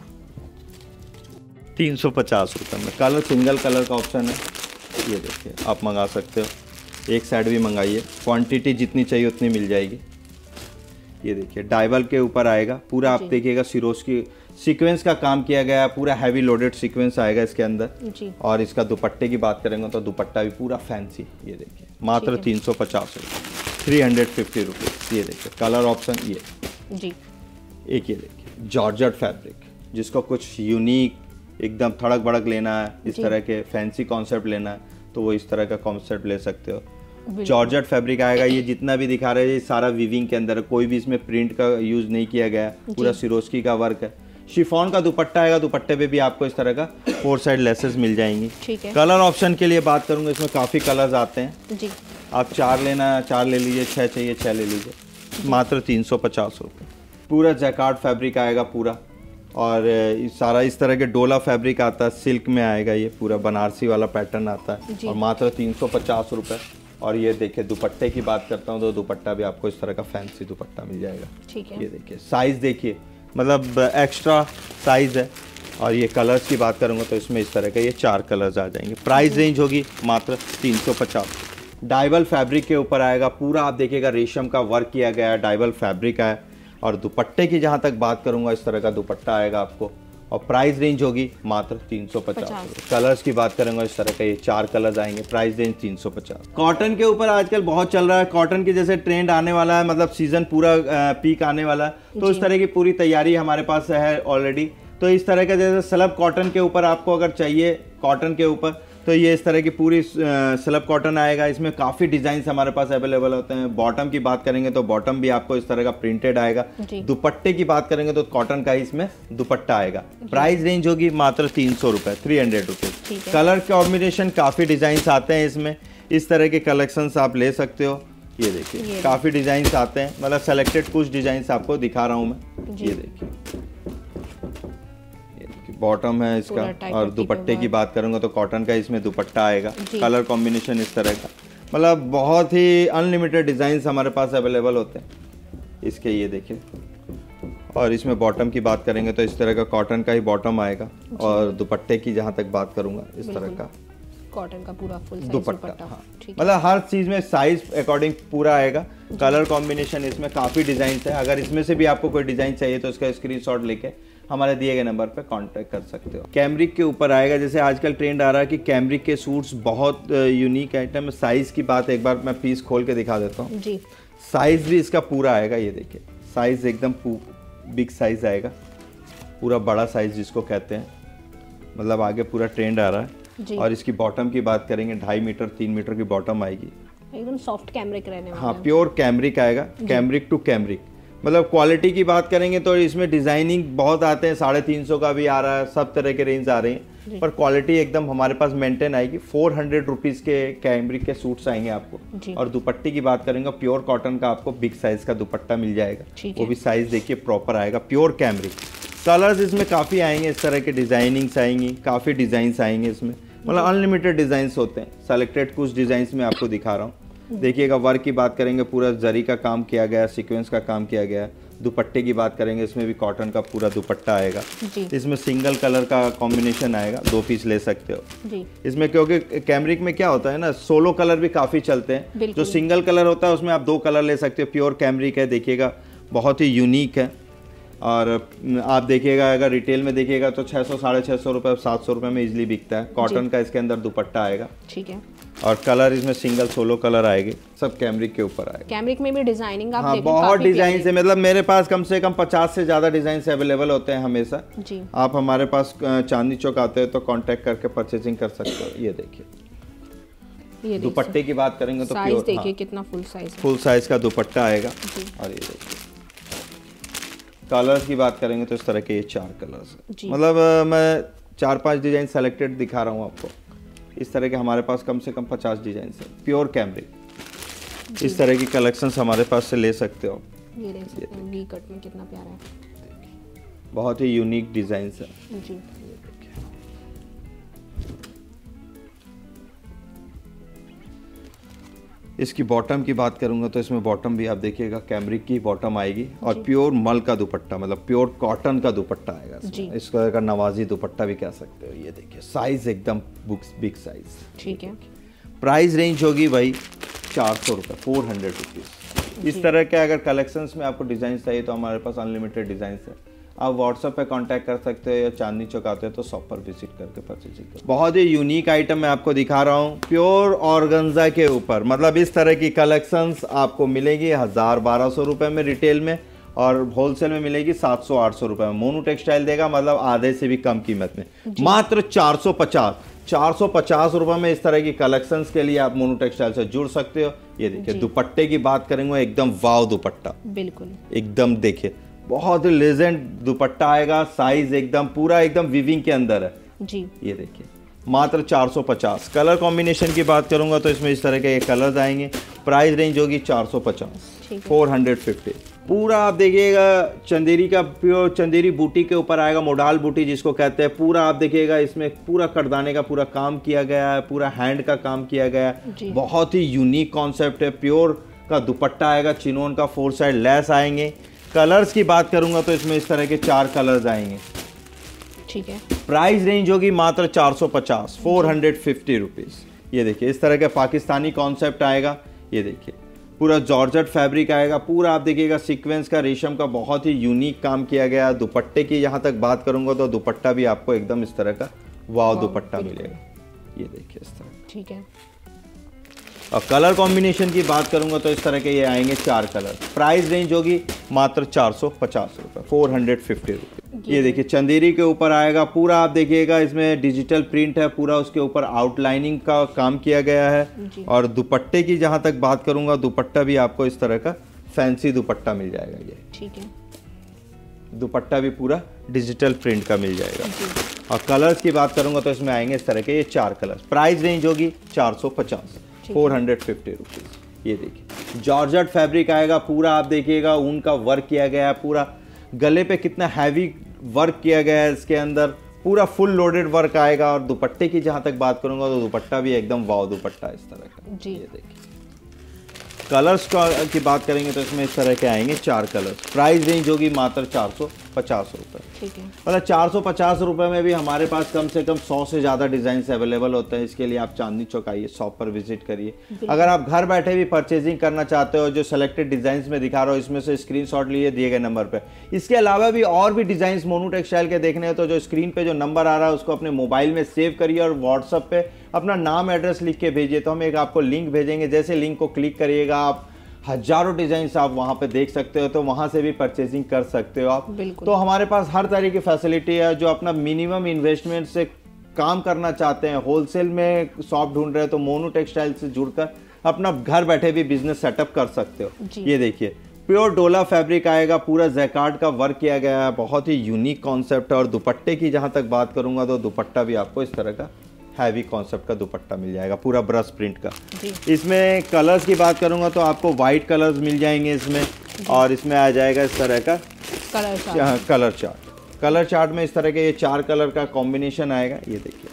Speaker 1: तीन सौ पचास रुपये में। कलर सिंगल कलर का ऑप्शन है। ये देखिए आप मंगा सकते हो। एक साइड भी मंगाइए। क्वांटिटी जितनी चाहिए उतनी मिल जाएगी। ये देखिए डाइबल के ऊपर आएगा। पूरा आप देखिएगा सिरोज की सीक्वेंस का काम किया गया है। पूरा हैवी लोडेड सीक्वेंस आएगा इसके अंदर।
Speaker 2: जी।
Speaker 1: और इसका दुपट्टे की बात करेंगे तो दुपट्टा भी पूरा फैंसी ये देखिए मात्र तीन सौ पचास रुपये थ्री हंड्रेड फिफ्टी रुपीज़ ये देखिए कलर ऑप्शन ये।
Speaker 2: जी।
Speaker 1: एक ये देखिए जॉर्जट फैब्रिक जिसको कुछ यूनिक एकदम थड़क भड़क लेना है इस तरह के फैंसी कॉन्सेप्ट लेना है तो वो इस तरह का कॉन्सेप्ट ले सकते हो। जॉर्जट फैब्रिक आएगा ये जितना भी दिखा रहे हैं ये सारा विविंग के अंदर कोई भी इसमें प्रिंट का यूज़ नहीं किया गया है पूरा सिरोस्की का वर्क है। शिफॉन का दुपट्टा आएगा दुपट्टे पे भी आपको इस तरह का फोर साइड लेसेस मिल जाएँगी।
Speaker 2: ठीक है।
Speaker 1: कलर ऑप्शन के लिए बात करूँगा इसमें काफ़ी कलर्स आते हैं।
Speaker 2: जी।
Speaker 1: आप चार लेना चार ले लीजिए छः चाहिए छः ले लीजिए। मात्र तीन सौ पचास रुपये पूरा जैकार्ड फैब्रिक आएगा पूरा। और सारा इस तरह के डोला फैब्रिक आता है सिल्क में आएगा ये पूरा बनारसी वाला पैटर्न आता है। और मात्र तीन सौ पचास रुपये और ये देखिए दुपट्टे की बात करता हूँ तो दुपट्टा भी आपको इस तरह का फैंसी दुपट्टा मिल जाएगा।
Speaker 2: ठीक है।
Speaker 1: ये देखिए साइज़ देखिए मतलब एक्स्ट्रा साइज़ है। और ये कलर्स की बात करूँगा तो इसमें इस तरह के ये चार कलर्स आ जाएँगे। प्राइस रेंज होगी मात्र तीन सौ पचास। डाइबल फैब्रिक के ऊपर आएगा पूरा आप देखिएगा रेशम का वर्क किया गया है डाइबल फैब्रिक है। और दुपट्टे की जहाँ तक बात करूँगा इस तरह का दुपट्टा आएगा आपको। और प्राइस रेंज होगी मात्र तीन सौ पचास। कलर्स की बात करूँगा इस तरह के ये चार कलर्स आएँगे प्राइस रेंज तीन सौ पचास। कॉटन के ऊपर आजकल बहुत चल रहा है। कॉटन के जैसे ट्रेंड आने वाला है मतलब सीज़न पूरा पीक आने वाला है। तो इस तरह की पूरी तैयारी हमारे पास है ऑलरेडी तो इस तरह का जैसे सलब कॉटन के ऊपर आपको अगर चाहिए कॉटन के ऊपर तो ये इस तरह की पूरी स्लब कॉटन आएगा। इसमें काफ़ी डिज़ाइन हमारे पास अवेलेबल होते हैं। बॉटम की बात करेंगे तो बॉटम भी आपको इस तरह का प्रिंटेड आएगा। दुपट्टे की बात करेंगे तो कॉटन का ही इसमें दुपट्टा आएगा। प्राइस रेंज होगी मात्र तीन सौ रुपये three hundred rupees. Colour combination काफ़ी डिज़ाइन आते हैं इसमें। इस तरह के कलेक्शन आप ले सकते हो। ये देखिए काफ़ी डिज़ाइन आते हैं। मतलब सेलेक्टेड कुछ डिज़ाइन आपको दिखा रहा हूँ मैं। ये देखिए। बॉटम है इसका और दुपट्टे की बात करूँगा तो कॉटन का इसमें दुपट्टा आएगा। कलर कॉम्बिनेशन इस तरह का। मतलब बहुत ही अनलिमिटेड डिज़ाइन हमारे पास अवेलेबल होते हैं। इसके ये देखिए। और इसमें बॉटम की बात करेंगे तो इस तरह का कॉटन का ही बॉटम आएगा। और दुपट्टे की जहाँ तक बात करूँगा इस तरह। का।
Speaker 2: कॉटन का पूरा फुल
Speaker 1: दुपट्टा हाँ। मतलब हर चीज़ में साइज़ अकॉर्डिंग पूरा आएगा। कलर कॉम्बिनेशन इसमें काफ़ी डिज़ाइन है। अगर इसमें से भी आपको कोई डिज़ाइन चाहिए तो इसका स्क्रीनशॉट लेके हमारे दिए गए नंबर पर कांटेक्ट कर सकते हो। कैमरिक के ऊपर आएगा जैसे आजकल ट्रेंड आ रहा है कि कैमरिक के सूट्स बहुत यूनिक आइटम है। साइज़ की बात एक बार मैं पीस खोल के दिखा देता हूँ।
Speaker 2: जी।
Speaker 1: साइज़ भी इसका पूरा आएगा ये देखिए। साइज़ एकदम बिग साइज़ आएगा। पूरा बड़ा साइज़ जिसको कहते हैं। मतलब आगे पूरा ट्रेंड आ रहा है। जी। और इसकी बॉटम की बात करेंगे ढाई मीटर तीन मीटर की बॉटम आएगी।
Speaker 2: एकदम सॉफ्ट कैमरिक रहने वाला
Speaker 1: है प्योर कैमरिक आएगा। कैमरिक टू कैमरिक मतलब क्वालिटी की बात करेंगे तो इसमें डिज़ाइनिंग बहुत आते हैं साढ़े तीन सौ का भी आ रहा है सब तरह के रेंज आ रही हैं। पर क्वालिटी एकदम हमारे पास मेंटेन आएगी। फोर हंड्रेड रुपीज़ के कैमरिक के सूट्स आएँगे आपको। और दुपट्टे की बात करेंगे प्योर कॉटन का आपको बिग साइज़ का दुपट्टा मिल जाएगा। वो भी साइज़ देखिए प्रॉपर आएगा प्योर कैमरिक कलर्स इसमें काफ़ी आएँगे इस तरह के डिजाइनिंग्स आएँगी काफ़ी डिज़ाइन आएँगे इसमें। मतलब अनलिमिटेड डिज़ाइन होते हैं। सेलेक्टेड कुछ डिज़ाइन में आपको दिखा रहा हूँ। देखिएगा वर्क की बात करेंगे पूरा जरी का काम किया गया सीक्वेंस का काम किया गया दुपट्टे की बात करेंगे इसमें भी कॉटन का पूरा दुपट्टा आएगा।
Speaker 2: जी।
Speaker 1: इसमें सिंगल कलर का कॉम्बिनेशन आएगा दो पीस ले सकते हो।
Speaker 2: जी।
Speaker 1: इसमें क्योंकि कैमरिक में क्या होता है ना सोलो कलर भी काफ़ी चलते हैं। जो सिंगल कलर होता है उसमें आप दो कलर ले सकते हो। प्योर कैमरिक है देखिएगा बहुत ही यूनिक है। और आप देखिएगा अगर रिटेल में देखिएगा तो छः सौ साढ़े छः सौ रुपये सात सौ रुपये में इजीली बिकता है। कॉटन का इसके अंदर दुपट्टा आएगा।
Speaker 2: ठीक है।
Speaker 1: और कलर इसमें सिंगल सोलो कलर आएगी सब कैमरिक के ऊपर आएगा।
Speaker 2: कैमरिक में भी डिज़ाइनिंग आप
Speaker 1: हाँ बहुत डिज़ाइन। है। मतलब मेरे पास कम से कम पचास से ज़्यादा डिज़ाइन अवेलेबल होते हैं हमेशा।
Speaker 2: जी।
Speaker 1: आप हमारे पास चांदनी चौक आते हो तो कांटेक्ट करके परचेजिंग कर सकते हो। ये देखिए।
Speaker 2: ये
Speaker 1: दुपट्टे की बात करेंगे तो
Speaker 2: साइज़ देखिए कितना फुल साइज़
Speaker 1: फुल साइज़ का दुपट्टा आएगा। और ये देखिए। कलर्स की बात करेंगे तो इस तरह के ये चार कलर्स। मतलब मैं चार पाँच डिज़ाइन सेलेक्टेड दिखा रहा हूँ आपको। इस तरह के हमारे पास कम से कम पचास डिज़ाइन है। प्योर कैमरे। इस तरह की कलेक्शन हमारे पास से ले सकते हो।
Speaker 2: ये देख सकते हैं वी कट में कितना प्यारा है।
Speaker 1: बहुत ही यूनिक डिज़ाइन है।
Speaker 2: जी।
Speaker 1: इसकी बॉटम की बात करूँगा तो इसमें बॉटम भी आप देखिएगा कैमरिक की बॉटम आएगी और प्योर मल का दुपट्टा मतलब प्योर कॉटन का दुपट्टा आएगा इसमें। इस तरह का नवाजी दुपट्टा भी कह सकते हो ये देखिए साइज़ एकदम बुक्स बिग साइज़
Speaker 2: ठीक है।
Speaker 1: प्राइस रेंज होगी भाई चार सौ रुपये फोर हंड्रेड रुपीज़ इस तरह के अगर कलेक्शंस में आपको डिज़ाइन चाहिए तो हमारे पास अनलिमिटेड डिज़ाइन है। आप व्हाट्सएप पे कांटेक्ट कर सकते हो या चांदनी चौक आते हो तो शॉप पर विज़िट करके परचेजिंग करो। बहुत ही यूनिक आइटम मैं आपको दिखा रहा हूँ प्योर ऑर्गेन्जा के ऊपर। मतलब इस तरह की कलेक्शंस आपको मिलेगी हज़ार बारह सौ रुपये में रिटेल में और होलसेल में मिलेगी सात सौ आठ सौ रुपये में। मोनू टेक्सटाइल देगा मतलब आधे से भी कम कीमत में। मात्र चार सौ पचास चार सौ पचास रुपये में इस तरह की कलेक्शंस के लिए आप मोनू टेक्सटाइल से जुड़ सकते हो। ये देखिए दुपट्टे की बात करेंगे एकदम वाव दुपट्टा।
Speaker 2: बिल्कुल।
Speaker 1: एकदम देखिए बहुत ही लेजेंड दुपट्टा आएगा साइज़ एकदम पूरा एकदम विविंग के अंदर है।
Speaker 2: जी।
Speaker 1: ये देखिए मात्र 450 कलर कॉम्बिनेशन की बात करूँगा तो इसमें इस तरह के कलर्स आएँगे। प्राइस रेंज होगी 450
Speaker 2: ठीक है।
Speaker 1: 450 पूरा आप देखिएगा चंदेरी का प्योर चंदेरी बूटी के ऊपर आएगा मोडाल बूटी जिसको कहते हैं। पूरा आप देखिएगा इसमें पूरा करदाने का पूरा काम किया गया है पूरा हैंड का काम किया गया है। बहुत ही यूनिक कॉन्सेप्ट है। प्योर का दुपट्टा आएगा चिनोन का फोर साइड लेस आएँगे। कलर्स की बात करूँगा तो इसमें इस तरह के चार कलर्स आएँगे।
Speaker 2: ठीक है।
Speaker 1: प्राइस रेंज होगी मात्र 450 450 रुपीस। ये देखिए इस तरह का पाकिस्तानी कॉन्सेप्ट आएगा ये देखिए। पूरा जॉर्जेट फैब्रिक आएगा पूरा आप देखिएगा सीक्वेंस का रेशम का बहुत ही यूनिक काम किया गया दुपट्टे की यहाँ तक बात करूँगा तो दुपट्टा भी आपको एकदम इस तरह का वाव दुपट्टा मिलेगा। ये देखिए इस तरह।
Speaker 2: ठीक है।
Speaker 1: और कलर कॉम्बिनेशन की बात करूँगा तो इस तरह के ये आएँगे चार कलर। प्राइस रेंज होगी मात्र चार सौ पचास रुपये फोर हंड्रेड फिफ्टी रुपये ये देखिए चंदेरी के ऊपर आएगा पूरा आप देखिएगा इसमें डिजिटल प्रिंट है पूरा उसके ऊपर आउटलाइनिंग का काम किया गया है। और दुपट्टे की जहाँ तक बात करूँगा दुपट्टा भी आपको इस तरह का फैंसी दुपट्टा मिल जाएगा ये।
Speaker 2: ठीक है।
Speaker 1: दुपट्टा भी पूरा डिजिटल प्रिंट का मिल जाएगा। और कलर्स की बात करूँगा तो इसमें आएँगे इस तरह के ये चार कलर्स प्राइस रेंज होगी चार सौ पचास। Four hundred fifty rupees. ये देखिए जॉर्जट फैब्रिक आएगा पूरा आप देखिएगा ऊन का वर्क किया गया है पूरा गले पे कितना हैवी वर्क किया गया है इसके अंदर पूरा फुल लोडेड वर्क आएगा और दुपट्टे की जहाँ तक बात करूँगा तो दुपट्टा भी एकदम वाव दुपट्टा इस तरह का।
Speaker 2: जी।
Speaker 1: ये देखिए कलर्स का की बात करेंगे तो इसमें इस तरह के आएँगे चार कलर्स प्राइस रेंज होगी मात्र चार सौ। पचास रुपये
Speaker 2: ठीक है।
Speaker 1: मतलब चार सौ पचास रुपये में भी हमारे पास कम से कम सौ से ज़्यादा डिज़ाइन अवेलेबल होते हैं इसके लिए आप चांदनी चौक आइए शॉप पर विज़िट करिए। अगर आप घर बैठे भी परचेजिंग करना चाहते हो जो सेलेक्टेड डिज़ाइन में दिखा रहा हो इसमें से स्क्रीनशॉट लिए दिए गए नंबर पर इसके अलावा भी और भी डिज़ाइन मोनू टेक्सटाइल के देखने हैं तो जो स्क्रीन पे जो नंबर आ रहा है उसको अपने मोबाइल में सेव करिए और व्हाट्सअप पे अपना नाम एड्रेस लिख के भेजिए। तो हम एक आपको लिंक भेजेंगे। जैसे लिंक को क्लिक करिएगा आप हज़ारों डिज़ाइन आप वहाँ पे देख सकते हो तो वहाँ से भी परचेजिंग कर सकते हो आप। तो हमारे पास हर तरह की फैसिलिटी है जो अपना मिनिमम इन्वेस्टमेंट से काम करना चाहते हैं। होलसेल में शॉप ढूंढ रहे हो तो मोनू टेक्सटाइल से जुड़कर अपना घर बैठे भी बिज़नेस सेटअप कर सकते हो। ये देखिए प्योर डोला फैब्रिक आएगा पूरा जैकार्ड का वर्क किया गया है बहुत ही यूनिक कॉन्सेप्ट है। और दुपट्टे की जहाँ तक बात करूँगा तो दुपट्टा भी आपको इस तरह का हैवी कॉन्सेप्ट का दुपट्टा मिल जाएगा पूरा ब्रश प्रिंट का। इसमें कलर्स की बात करूँगा तो आपको वाइट कलर्स मिल जाएँगे इसमें और इसमें आ जाएगा इस तरह का
Speaker 2: colour chart
Speaker 1: colour chart colour chart में इस तरह के ये चार कलर का कॉम्बिनेशन आएगा ये देखिए।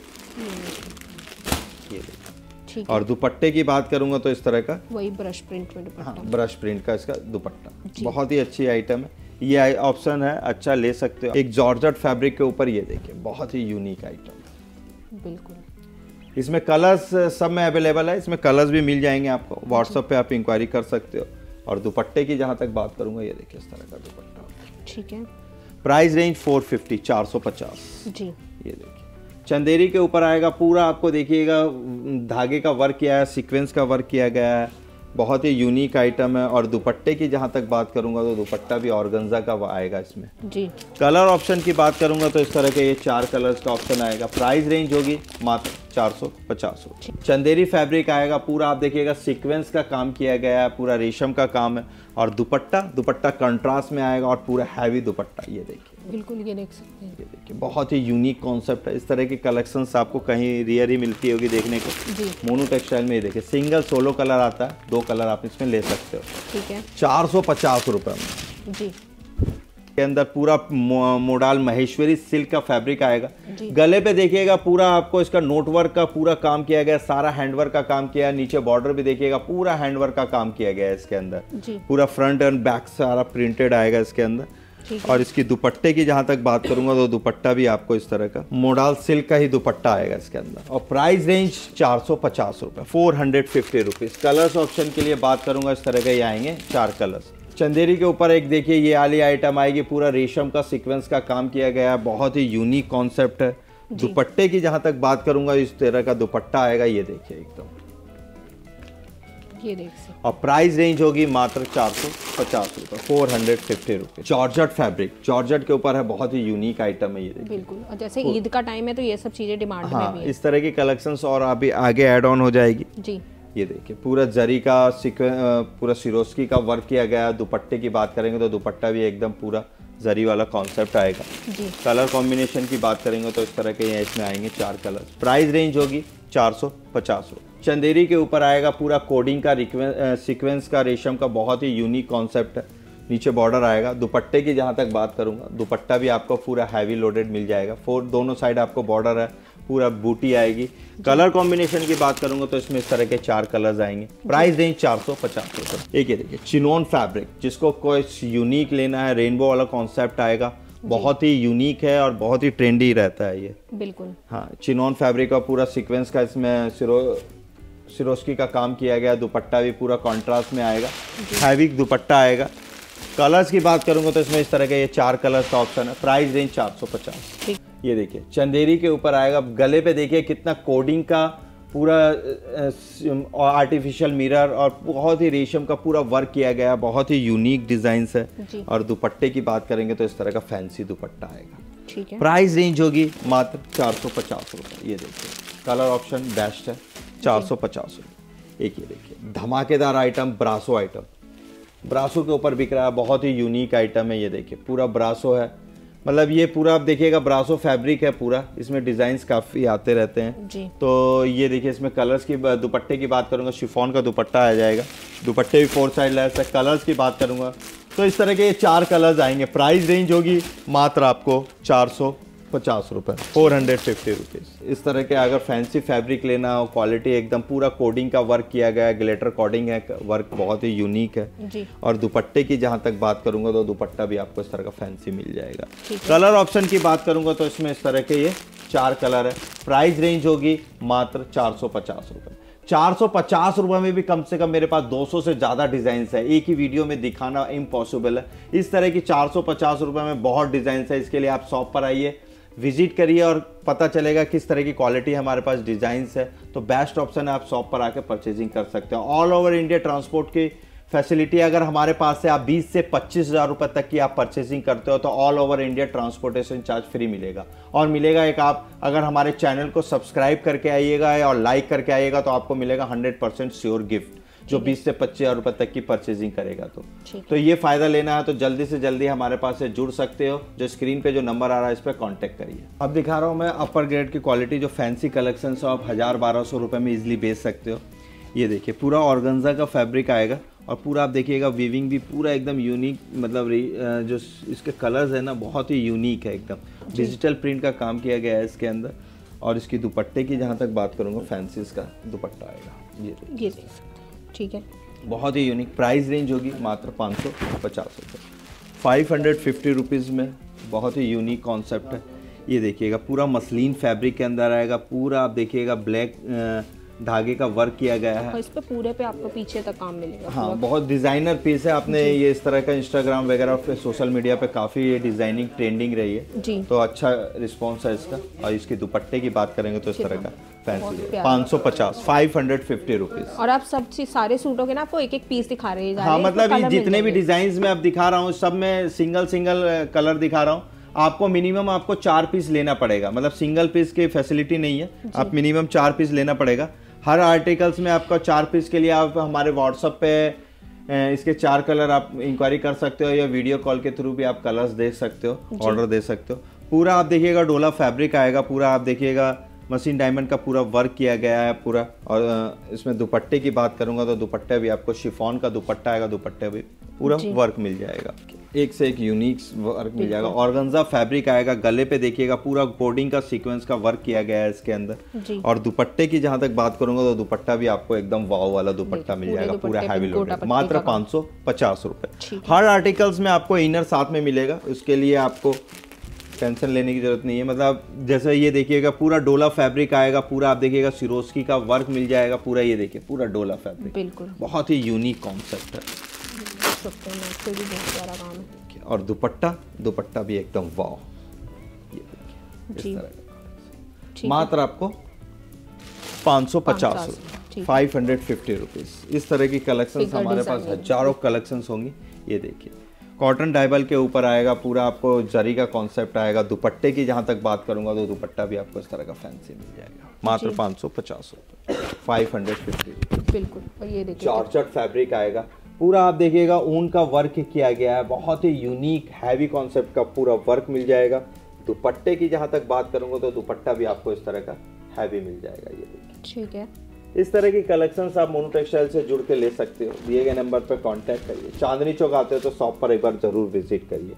Speaker 1: ये देखिए। और दुपट्टे की बात करूँगा तो इस तरह का।
Speaker 2: वही ब्रश प्रिंट में दुपट्टा।
Speaker 1: हाँ ब्रश प्रिंट का इसका दुपट्टा। बहुत ही अच्छी आइटम है। ये ऑप्शन है अच्छा ले सकते हो। एक जॉर्जट फैब्रिक के ऊपर ये देखिए बहुत ही यूनिक आइटम
Speaker 2: बिल्कुल।
Speaker 1: इसमें कलर्स सब में अवेलेबल है। इसमें कलर्स भी मिल जाएँगे आपको। व्हाट्सएप पे आप इंक्वायरी कर सकते हो। और दुपट्टे की जहाँ तक बात करूँगा ये देखिए इस तरह का दुपट्टा।
Speaker 2: ठीक है।
Speaker 1: प्राइस रेंज 450 450
Speaker 2: जी।
Speaker 1: ये देखिए। चंदेरी के ऊपर आएगा पूरा आपको देखिएगा धागे का वर्क किया है सीक्वेंस का वर्क किया गया है। बहुत ही यूनिक आइटम है। और दुपट्टे की जहाँ तक बात करूँगा तो दुपट्टा भी ऑर्गेन्जा का आएगा इसमें।
Speaker 2: जी।
Speaker 1: कलर ऑप्शन की बात करूँगा तो इस तरह के ये चार कलर्स का ऑप्शन आएगा। प्राइस रेंज होगी मात्र चार सौ पचास चंदेरी फैब्रिक आएगा पूरा आप देखिएगा सीक्वेंस का काम किया गया है पूरा रेशम का काम है और दुपट्टा दुपट्टा कंट्रास्ट में आएगा और पूरा हैवी दुपट्टा ये देखिए।
Speaker 2: बिल्कुल ये देख सकते हैं।
Speaker 1: ये देखिए बहुत ही यूनिक कॉन्सेप्ट है। इस तरह की कलेक्शन आपको कहीं रियर ही मिलती होगी देखने को। मोनू टेक्सटाइल में ये देखिए सिंगल सोलो कलर आता है दो कलर आप इसमें ले सकते हो।
Speaker 2: ठीक है।
Speaker 1: चार सौ पचास रुपये में।
Speaker 2: जी।
Speaker 1: के अंदर पूरा मोडाल महेश्वरी सिल्क का फैब्रिक आएगा। गले पे देखिएगा पूरा आपको इसका नोट वर्क का पूरा काम किया गया सारा हैंडवर्क का काम किया नीचे बॉर्डर भी देखिएगा पूरा हैंडवर्क का काम किया गया है इसके अंदर। पूरा फ्रंट एंड बैक सारा प्रिंटेड आएगा इसके अंदर। और इसकी दुपट्टे की जहाँ तक बात करूँगा तो दुपट्टा भी आपको इस तरह का मोडाल सिल्क का ही दुपट्टा आएगा इसके अंदर। और प्राइस रेंज चार सौ पचास रुपये four hundred fifty rupees. Colours option के लिए बात करूँगा इस तरह के ये आएँगे चार कलर्स। चंदेरी के ऊपर एक देखिए ये वाली आइटम आएगी पूरा रेशम का सीक्वेंस का काम किया गया है बहुत ही यूनिक कॉन्सेप्ट है। दुपट्टे की जहाँ तक बात करूँगा इस तरह का दुपट्टा आएगा ये देखिए एकदम।
Speaker 2: ये देख
Speaker 1: और प्राइस रेंज होगी मात्र चार सौ पचास रुपये फोर हंड्रेड फिफ्टी रुपये जॉर्जट फैब्रिक जॉर्जट के ऊपर है बहुत ही यूनिक आइटम है ये
Speaker 2: बिल्कुल। और जैसे ईद का टाइम है तो ये सब चीज़ें डिमांड
Speaker 1: हाँ, में
Speaker 2: भी है।
Speaker 1: इस तरह की कलेक्शंस और अभी आगे एड ऑन हो जाएगी।
Speaker 2: जी।
Speaker 1: ये देखिए पूरा जरी का सिक्वे पूरा सिरोस्की का वर्क किया गया दुपट्टे की बात करेंगे तो दुपट्टा भी एकदम पूरा जरी वाला कॉन्सेप्ट आएगा।
Speaker 2: जी।
Speaker 1: कलर कॉम्बिनेशन की बात करेंगे तो इस तरह के ये इसमें आएँगे चार कलर प्राइस रेंज होगी चार सौ पचास चंदेरी के ऊपर आएगा पूरा कोडिंग का सीक्वेंस का रेशम का बहुत ही यूनिक कॉन्सेप्ट है। नीचे बॉर्डर आएगा। दुपट्टे की जहाँ तक बात करूँगा दुपट्टा भी आपको पूरा हैवी लोडेड मिल जाएगा। फोर दोनों साइड आपको बॉर्डर है। पूरा बूटी आएगी। कलर कॉम्बिनेशन की बात करूँगा तो इसमें इस तरह के चार कलर्स आएँगे। प्राइस रेंज चार सौ पचास रुपये एक ये देखिए चिनोन फैब्रिक जिसको कोई यूनिक लेना है रेनबो वाला कॉन्सेप्ट आएगा। बहुत ही यूनिक है और बहुत ही ट्रेंडी रहता है ये।
Speaker 2: बिल्कुल।
Speaker 1: हाँ चिनोन फैब्रिक का पूरा सीक्वेंस का इसमें सिरो सिरोस्की का काम किया गया। दुपट्टा भी पूरा कॉन्ट्रास्ट में आएगा। हैवी दुपट्टा आएगा। कलर्स की बात करूँगा तो इसमें इस तरह के ये चार कलर्स का ऑप्शन है। प्राइस रेंज चार सौ पचास।
Speaker 2: ठीक।
Speaker 1: ये देखिए चंदेरी के ऊपर आएगा। गले पे देखिए कितना कोडिंग का पूरा आर्टिफिशियल मिरर और बहुत ही रेशम का पूरा वर्क किया गया बहुत ही यूनिक डिज़ाइन है। और दुपट्टे की बात करेंगे तो इस तरह का फैंसी दुपट्टा आएगा।
Speaker 2: ठीक है।
Speaker 1: प्राइस रेंज होगी मात्र चार सौ पचास रुपये ये देखिए कलर ऑप्शन बेस्ट है चार सौ पचास रुपये एक ये देखिए धमाकेदार आइटम ब्रासो आइटम ब्रासो के ऊपर बिक रहा है बहुत ही यूनिक आइटम है ये देखिए पूरा ब्रासो है। मतलब ये पूरा आप देखिएगा ब्रासो फैब्रिक है पूरा इसमें डिजाइन्स काफ़ी आते रहते हैं।
Speaker 2: जी।
Speaker 1: तो ये देखिए इसमें कलर्स की दुपट्टे की बात करूँगा शिफॉन का दुपट्टा आ जाएगा। दुपट्टे भी फोर साइड लेस है कलर्स की बात करूँगा। तो इस तरह के ये चार कलर्स आएँगे प्राइस रेंज होगी मात्र आपको चार सौ पचास रुपये फोर हंड्रेड फिफ्टी रुपीज़ इस तरह के अगर फैंसी फैब्रिक लेना हो क्वालिटी एकदम पूरा कोडिंग का वर्क किया गया है ग्लेटर कोडिंग है वर्क बहुत ही यूनिक है।
Speaker 2: जी।
Speaker 1: और दुपट्टे की जहाँ तक बात करूँगा तो दुपट्टा भी आपको इस तरह का फैंसी मिल जाएगा। कलर ऑप्शन की बात करूँगा तो इसमें इस तरह के ये चार कलर है। प्राइस रेंज होगी मात्र चार सौ पचास रुपये चार सौ पचास रुपये में भी कम से कम मेरे पास 200 से ज़्यादा डिज़ाइन है। एक ही वीडियो में दिखाना इम्पॉसिबल है। इस तरह की चार सौ पचास रुपये में बहुत डिज़ाइन है। इसके लिए आप शॉप पर आइए। विज़िट करिए और पता चलेगा किस तरह की क्वालिटी हमारे पास डिजाइंस है। तो बेस्ट ऑप्शन है आप शॉप पर आकर परचेजिंग कर सकते हैं। ऑल ओवर इंडिया ट्रांसपोर्ट की फैसिलिटी अगर हमारे पास से आप 20 से पच्चीस हज़ार रुपये तक की आप परचेसिंग करते हो तो all over India transportation charge free मिलेगा। और मिलेगा एक आप अगर हमारे चैनल को सब्सक्राइब करके आइएगा और लाइक करके आइएगा तो आपको मिलेगा 100 परसेंट श्योर गिफ्ट जो 20 से पच्चीस हज़ार रुपये तक की परचेजिंग करेगा तो। तो ये फ़ायदा लेना है तो जल्दी से जल्दी हमारे पास से जुड़ सकते हो। जो स्क्रीन पे जो नंबर आ रहा है इस पर कॉन्टेक्ट करिए। अब दिखा रहा हूँ मैं अपर ग्रेड की क्वालिटी जो फैंसी कलेक्शन हो आप हज़ार बारह सौ रुपये में इजिली बेच सकते हो। ये देखिए पूरा ऑर्गेन्जा का फैब्रिक आएगा और पूरा आप देखिएगा वीविंग भी पूरा एकदम यूनिक मतलब जो इसके कलर्स है ना बहुत ही यूनिक है एकदम। डिजिटल प्रिंट का काम किया गया है इसके अंदर। और इसकी दुपट्टे की जहाँ तक बात करूँगा फैंसीज का दुपट्टा आएगा। ये देखिए।
Speaker 2: ये ठीक है।
Speaker 1: बहुत ही यूनिक प्राइस रेंज होगी, मात्र पाँच सौ पचास रुपये फाइव हंड्रेड फिफ्टी रुपीज़ में बहुत ही यूनिक कॉन्सेप्ट है। ये देखिएगा, पूरा मसलिन फैब्रिक के अंदर आएगा, पूरा आप देखिएगा ब्लैक धागे का वर्क किया गया है।
Speaker 2: और इस पे पूरे पे आपको पीछे तक काम मिलेगा।
Speaker 1: हाँ बहुत डिज़ाइनर पीस है। आपने ये इस तरह का इंस्टाग्राम वगैरह पे सोशल मीडिया पे काफ़ी ये डिज़ाइनिंग ट्रेंडिंग रही है।
Speaker 2: जी।
Speaker 1: तो अच्छा रिस्पॉन्स है इसका। और इसकी दुपट्टे की बात करेंगे तो इस तरह का
Speaker 2: बहुत
Speaker 1: फैंसी पाँच सौ पचास फाइव हंड्रेड फिफ्टी रुपीज़
Speaker 2: और आप सब चीज़ सारे सूटों के ना आपको एक एक पीस दिखा रहे
Speaker 1: हाँ
Speaker 2: हैं,
Speaker 1: मतलब ये जितने भी डिज़ाइन में अब दिखा रहा हूँ सब में सिंगल सिंगल कलर दिखा रहा हूँ। आपको मिनिमम आपको चार पीस लेना पड़ेगा। मतलब सिंगल पीस की फैसिलिटी नहीं है। आप मिनिमम चार पीस लेना पड़ेगा। हर आर्टिकल्स में आपका चार पीस के लिए आप हमारे व्हाट्सअप पे इसके चार कलर आप इंक्वायरी कर सकते हो या वीडियो कॉल के थ्रू भी आप कलर्स देख सकते हो ऑर्डर दे सकते हो। पूरा आप देखिएगा डोला फैब्रिक आएगा पूरा आप देखिएगा मशीन डायमंड का पूरा वर्क किया गया है पूरा। और इसमें दुपट्टे की बात करूँगा तो दुपट्टे भी आपको शिफॉन का दुपट्टा आएगा दुपट्टे भी पूरा वर्क मिल जाएगा। एक से एक यूनिक वर्क मिल जाएगा। ऑर्गेन्जा फैब्रिक आएगा गले पे देखिएगा पूरा कोडिंग का सीक्वेंस का वर्क किया गया है इसके अंदर। और दुपट्टे की जहाँ तक बात करूँगा तो दुपट्टा भी आपको एकदम वाव वाला दुपट्टा मिल जाएगा पूरा हैवी लोडेड मात्र। पाँच सौ पचास रुपये हर आर्टिकल्स में आपको इनर साथ में मिलेगा उसके लिए आपको टेंशन लेने की ज़रूरत नहीं है। मतलब जैसे ये देखिएगा पूरा डोला फैब्रिक आएगा पूरा आप देखिएगा सिरोस्की का वर्क मिल जाएगा पूरा ये देखिए पूरा डोला फैब्रिक
Speaker 2: बिल्कुल।
Speaker 1: बहुत ही यूनिक कॉन्सेप्ट है।
Speaker 2: देख सकते हैं इससे भी बहुत प्यारा काम है।
Speaker 1: और दुपट्टा? दुपट्टा भी एकदम वाव ये
Speaker 2: ठीक
Speaker 1: मात्र आपको पाँच सौ पचास रुपये। फाइव हंड्रेड फिफ्टी रुपीज़ इस तरह की कलेक्शन हमारे पास हज़ारों कलेक्शंस होंगी। ये देखिए कॉटन डाइबल के ऊपर आएगा पूरा आपको जरी का कॉन्सेप्ट आएगा। दुपट्टे की जहाँ तक बात करूँगा तो दुपट्टा भी आपको इस तरह का फैंसी मिल जाएगा। मात्र पाँच सौ पचास रुपये फाइव हंड्रेड फिफ्टी रुपीज़
Speaker 2: बिल्कुल और ये देखिए।
Speaker 1: जॉर्जेट फैब्रिक आएगा। पूरा आप देखिएगा ऊन का वर्क किया गया है। बहुत ही यूनिक हैवी कॉन्सेप्ट का पूरा वर्क मिल जाएगा। दुपट्टे की जहाँ तक बात करूँगा तो दुपट्टा भी आपको इस तरह का हैवी मिल जाएगा ये देखिए।
Speaker 2: ठीक है।
Speaker 1: इस तरह की कलेक्शंस आप मोनो टेक्सटाइल से जुड़ के ले सकते हो। दिए गए नंबर पर कांटेक्ट करिए। चांदनी चौक आते हो तो शॉप पर एक बार ज़रूर विज़िट करिए।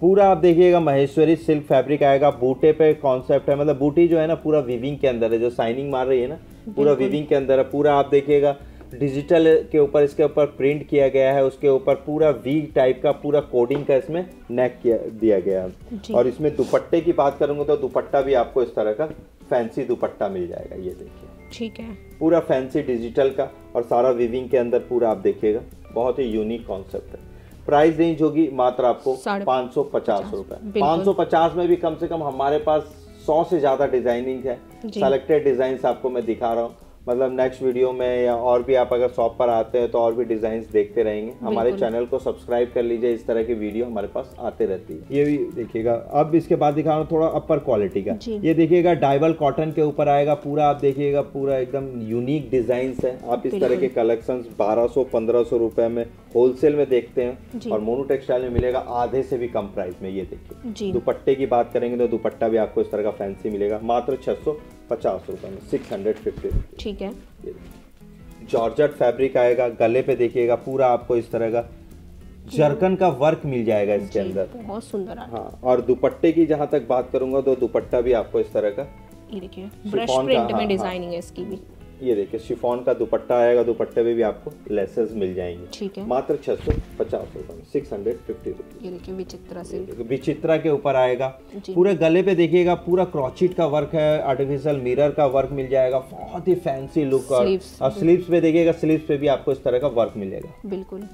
Speaker 1: पूरा आप देखिएगा महेश्वरी सिल्क फैब्रिक आएगा। बूटे पे कॉन्सेप्ट है मतलब बूटी जो है ना पूरा विविंग के अंदर है जो साइनिंग मार रही है ना पूरा विविंग के अंदर है। पूरा आप देखिएगा डिजिटल के ऊपर इसके ऊपर प्रिंट किया गया है उसके ऊपर पूरा वी टाइप का पूरा कोडिंग का इसमें नेक किया दिया गया है। और इसमें दुपट्टे की बात करूँगा तो दुपट्टा भी आपको इस तरह का फैंसी दुपट्टा मिल जाएगा ये देखिए।
Speaker 2: ठीक है।
Speaker 1: पूरा फैंसी डिजिटल का और सारा विविंग के अंदर पूरा आप देखिएगा बहुत ही यूनिक कॉन्सेप्ट है। प्राइस रेंज होगी मात्र आपको पाँच सौ पचास रुपए।
Speaker 2: बिल्कुल।
Speaker 1: पाँच सौ पचास में भी कम से कम हमारे पास सौ से ज़्यादा डिज़ाइनिंग है। सेलेक्टेड डिज़ाइन आपको मैं दिखा रहा हूँ। मतलब नेक्स्ट वीडियो में या और भी आप अगर शॉप पर आते हैं तो और भी डिज़ाइन देखते रहेंगे। हमारे चैनल को सब्सक्राइब कर लीजिए इस तरह की वीडियो हमारे पास आते रहती है। ये भी देखिएगा। अब इसके बाद दिखा रहा हूँ थोड़ा अपर क्वालिटी का। ये देखिएगा डाइबल कॉटन के ऊपर आएगा पूरा आप देखिएगा पूरा एकदम यूनिक डिज़ाइन है। आप इस तरह के कलेक्शन 1200 1500 रुपए में होलसेल में देखते हैं और मोनो टेक्सटाइल में मिलेगा आधे से भी कम प्राइस में ये देखिए। दुपट्टे की बात करेंगे तो दुपट्टा भी आपको इस तरह का फैंसी मिलेगा। मात्र छह सौ पचास रुपए में सिक्स हंड्रेड फिफ्टी
Speaker 2: ठीक है।
Speaker 1: जॉर्जेट फैब्रिक आएगा गले पे देखिएगा पूरा आपको इस तरह का जर्कन का वर्क मिल जाएगा इसके अंदर।
Speaker 2: बहुत सुंदर हाँ
Speaker 1: और दुपट्टे की जहाँ तक बात करूँगा तो दुपट्टा भी आपको इस तरह का
Speaker 2: ये देखिए ब्रश प्रिंट
Speaker 1: हाँ,
Speaker 2: में
Speaker 1: हाँ।
Speaker 2: डिज़ाइनिंग है इसकी भी।
Speaker 1: ये देखिए शिफॉन का दुपट्टा आएगा दुपट्टे में भी आपको लेसेस मिल जाएँगे।
Speaker 2: ठीक है।
Speaker 1: मात्र छह सौ पचास रुपए में सिक्स हंड्रेड फिफ्टी
Speaker 2: ये देखिए विचित्रा
Speaker 1: विचित्रा के ऊपर आएगा। पूरे गले पे देखिएगा पूरा क्रॉचिट का वर्क है आर्टिफिशियल मिरर का वर्क मिल जाएगा बहुत ही फैंसी लुक और स्लीव्स पे देखिएगा स्लीव्स पे भी आपको इस तरह का वर्क मिलेगा।
Speaker 2: बिल्कुल।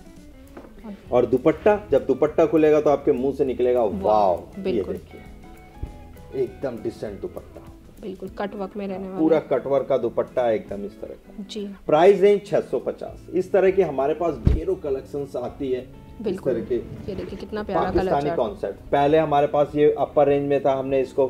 Speaker 1: और दुपट्टा जब दुपट्टा खुलेगा तो आपके मुँह से निकलेगा वाव
Speaker 2: बिल्कुल।
Speaker 1: एकदम डिसेंट दुपट्टा।
Speaker 2: बिल्कुल कट वर्क में रहने वाला।
Speaker 1: पूरा कटवर का दुपट्टा एकदम इस तरह का।
Speaker 2: जी।
Speaker 1: प्राइस रेंज 650 इस तरह की हमारे पास ढेरों कलेक्शंस आती है। इस
Speaker 2: बिल्कुल।
Speaker 1: तरह के
Speaker 2: ये देखिए कितना प्यारा कलर
Speaker 1: पाकिस्तानी कॉन्सेप्ट पहले हमारे पास ये अपर रेंज में था हमने इसको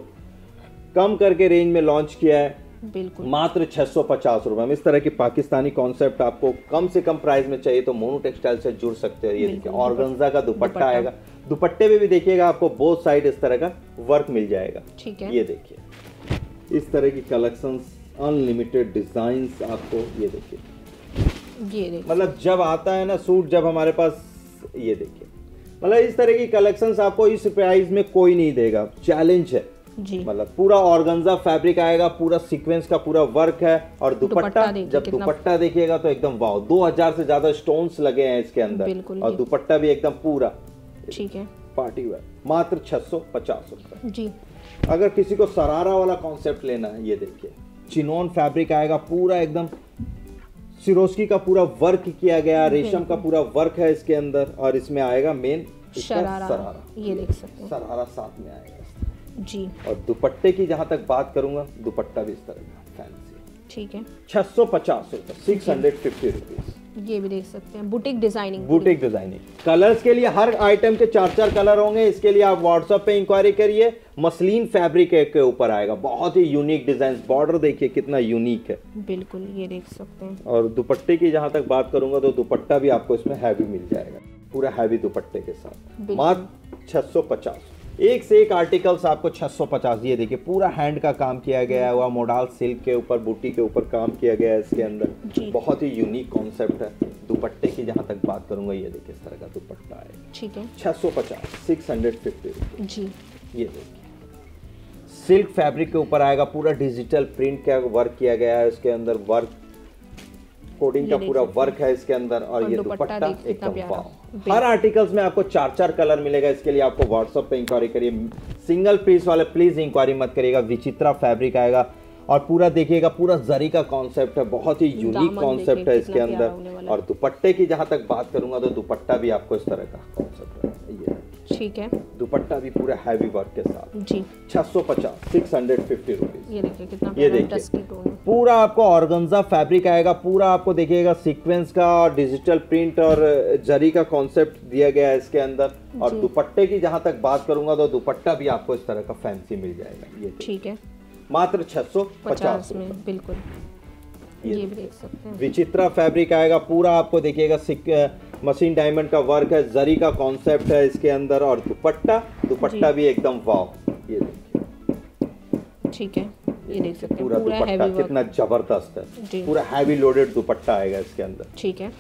Speaker 1: कम करके रेंज में लॉन्च किया है।
Speaker 2: बिल्कुल।
Speaker 1: मात्र छह सौ पचास रुपए। में इस तरह की पाकिस्तानी कॉन्सेप्ट आपको कम से कम प्राइस में चाहिए तो मोनू टेक्सटाइल से जुड़ सकते हैं। ये देखिए ऑर्गेन्जा का दुपट्टा
Speaker 2: दुपट्टा।
Speaker 1: आएगा। दुपट्टे में भी देखिएगा आपको बोथ साइड इस तरह का वर्क मिल जाएगा।
Speaker 2: ठीक है।
Speaker 1: ये देखिए। इस तरह की कलेक्शंस अनलिमिटेड डिजाइंस आपको ये देखिए।
Speaker 2: ये
Speaker 1: मतलब जब आता है ना सूट जब हमारे पास ये देखिए। मतलब इस तरह की कलेक्शंस आपको इस प्राइस में कोई नहीं देगा। चैलेंज है। मतलब पूरा ऑर्गेन्जा फैब्रिक आएगा पूरा सीक्वेंस का पूरा वर्क है और दुपट्टा जब दुपट्टा देखिएगा तो एकदम वाव 2000 से ज़्यादा स्टोन्स लगे हैं इसके अंदर। और दुपट्टा भी एकदम पूरा।
Speaker 2: ठीक है।
Speaker 1: पार्टी वेयर मात्र छह सौ पचास रुपए।
Speaker 2: जी।
Speaker 1: अगर किसी को सरारा वाला कॉन्सेप्ट लेना है ये देखिए। चिनोन फैब्रिक आएगा पूरा एकदम सिरोस्की का पूरा वर्क किया गया रेशम का पूरा वर्क है इसके अंदर और इसमें आएगा मेन सरारा।
Speaker 2: ये देख सकते हैं।
Speaker 1: सरारा साथ में आएगा
Speaker 2: जी।
Speaker 1: और दुपट्टे की जहाँ तक बात करूँगा दुपट्टा भी इस तरह का फैंसी
Speaker 2: ठीक है।
Speaker 1: छह सौ पचास रुपए सिक्स हंड्रेड फिफ्टी रुपीज़
Speaker 2: ये भी देख सकते हैं boutique designing
Speaker 1: boutique designing colours के लिए हर आइटम के चार चार कलर होंगे। इसके लिए आप व्हाट्सएप पे इंक्वायरी करिए। मसलिन फैब्रिक के ऊपर आएगा। बहुत ही यूनिक डिज़ाइन बॉर्डर देखिए कितना यूनिक है।
Speaker 2: बिल्कुल ये देख सकते हैं।
Speaker 1: और दुपट्टे की जहाँ तक बात करूँगा तो दुपट्टा भी आपको इसमें हैवी मिल जाएगा। पूरा हैवी दुपट्टे के साथ। मात्र छह सौ पचास। एक से एक आर्टिकल्स आपको 650 ये देखिए पूरा हैंड का काम किया गया है वह मोडाल सिल्क के ऊपर बूटी के ऊपर काम किया गया है इसके अंदर। बहुत ही यूनिक कॉन्सेप्ट है। दुपट्टे की जहाँ तक बात करूँगा ये देखिए इस तरह का दुपट्टा है।
Speaker 2: ठीक है।
Speaker 1: 650 650
Speaker 2: जी।
Speaker 1: ये देखिए सिल्क फैब्रिक के ऊपर आएगा पूरा डिजिटल प्रिंट का वर्क किया गया है इसके अंदर वर्क कोडिंग का पूरा वर्क है इसके अंदर और ये
Speaker 2: दुपट्टा
Speaker 1: एकदम। वाव हर आर्टिकल्स में आपको चार चार कलर मिलेगा इसके लिए आपको व्हाट्सएप पे इंक्वायरी करिए। सिंगल पीस वाले प्लीज़ इंक्वायरी मत करिएगा विचित्रा फैब्रिक आएगा। और पूरा देखिएगा पूरा जरी का कॉन्सेप्ट है बहुत ही यूनिक कॉन्सेप्ट है इसके अंदर। और दुपट्टे की जहाँ तक बात करूँगा तो दुपट्टा भी आपको इस तरह का।
Speaker 2: ठीक है।
Speaker 1: दुपट्टा भी पूरा हैवी वर्क के साथ।
Speaker 2: जी।
Speaker 1: 650 650 रुपीस
Speaker 2: ये देखिए कितना
Speaker 1: ये देखिए।
Speaker 2: डस्की टोन है।
Speaker 1: पूरा आपको ऑर्गेन्जा फैब्रिक आएगा पूरा आपको देखिएगा सीक्वेंस का डिजिटल प्रिंट और जरी का कॉन्सेप्ट दिया गया है इसके अंदर। और दुपट्टे की जहाँ तक बात करूँगा तो दुपट्टा भी आपको इस तरह का फैंसी मिल जाएगा। ये
Speaker 2: ठीक है।
Speaker 1: मात्र छह सौ
Speaker 2: पचास
Speaker 1: पचास
Speaker 2: में बिल्कुल।
Speaker 1: ये
Speaker 2: ये भी देख सकते हैं।
Speaker 1: विचित्रा फैब्रिक आएगा पूरा आपको देखिएगा मशीन डायमंड का वर्क है जरी का कॉन्सेप्ट है इसके अंदर और दुपट्टा दुपट्टा भी एकदम वाव। ये देखिए
Speaker 2: ठीक है ये देख सकते हैं
Speaker 1: पूरा दुपट्टा कितना ज़बरदस्त है। पूरा हैवी लोडेड दुपट्टा आएगा इसके अंदर।
Speaker 2: ठीक है।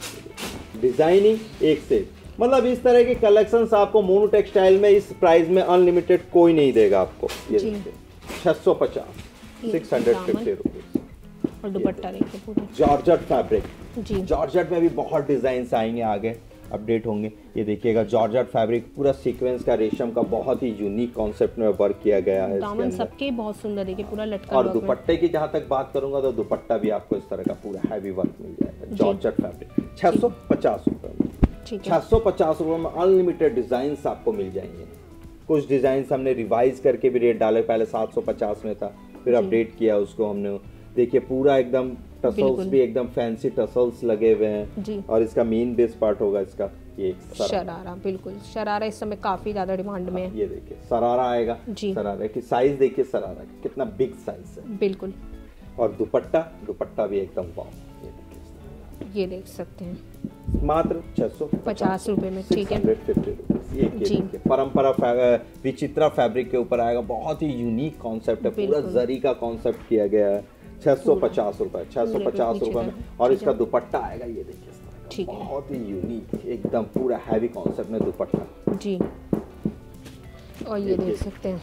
Speaker 1: डिज़ाइनिंग एक से। मतलब इस तरह के कलेक्शन आपको मोनो टेक्सटाइल में इस प्राइस में अनलिमिटेड कोई नहीं देगा आपको। ये देखिए छह सौ पचास सिक्स हंड्रेड फिफ्टी रुपीज़
Speaker 2: और दुपट्टा देखिए पूरा।
Speaker 1: जॉर्जट फैब्रिक
Speaker 2: जी।
Speaker 1: जॉर्जट में भी बहुत डिज़ाइन आएँगे आगे अपडेट होंगे। ये देखिएगा जॉर्जट फैब्रिक पूरा सीक्वेंस का रेशम का बहुत ही यूनिक कॉन्सेप्ट में वर्क किया गया है
Speaker 2: दामन सबके बहुत सुंदर देखिए पूरा लटका
Speaker 1: और दुपट्टे की जहाँ तक बात करूँगा तो दुपट्टा भी आपको इस तरह का पूरा हैवी वर्क मिल जाएगा। जॉर्जट फैब्रिक छह सौ पचास रुपए में। छह सौ पचास रुपए में अनलिमिटेड डिज़ाइन आपको मिल जाएँगे। कुछ डिज़ाइन हमने रिवाइज करके भी रेट डाले पहले सात सौ पचास में था फिर अपडेट किया उसको हमने। देखिए पूरा एकदम टसल्स भी एकदम फैंसी टसल्स लगे हुए हैं। और इसका मेन बेस पार्ट होगा इसका ये
Speaker 2: शरारा बिल्कुल। शरारा इस समय काफ़ी ज़्यादा डिमांड में है
Speaker 1: ये देखिए सरारा आएगा।
Speaker 2: जी।
Speaker 1: सरारा की साइज़ देखिए सरारा की, कितना बिग साइज़ है।
Speaker 2: बिल्कुल।
Speaker 1: और दुपट्टा दुपट्टा भी एकदम वाव ये
Speaker 2: देख सकते हैं।
Speaker 1: मात्र छह सौ
Speaker 2: पचास। रुपए में ठीक है।
Speaker 1: ये ये
Speaker 2: जी।
Speaker 1: परंपरा विचित्रा फैब्रिक के ऊपर आएगा। बहुत ही यूनिक कॉन्सेप्ट है। पूरा जरी का कॉन्सेप्ट किया गया है। छह सौ पचास रुपए छह सौ पचास में। और इसका दुपट्टा आएगा ये देखिए।
Speaker 2: ठीक है।
Speaker 1: बहुत ही यूनिक एकदम पूरा हैवी कॉन्सेप्ट में दुपट्टा।
Speaker 2: जी। और ये देख सकते हैं।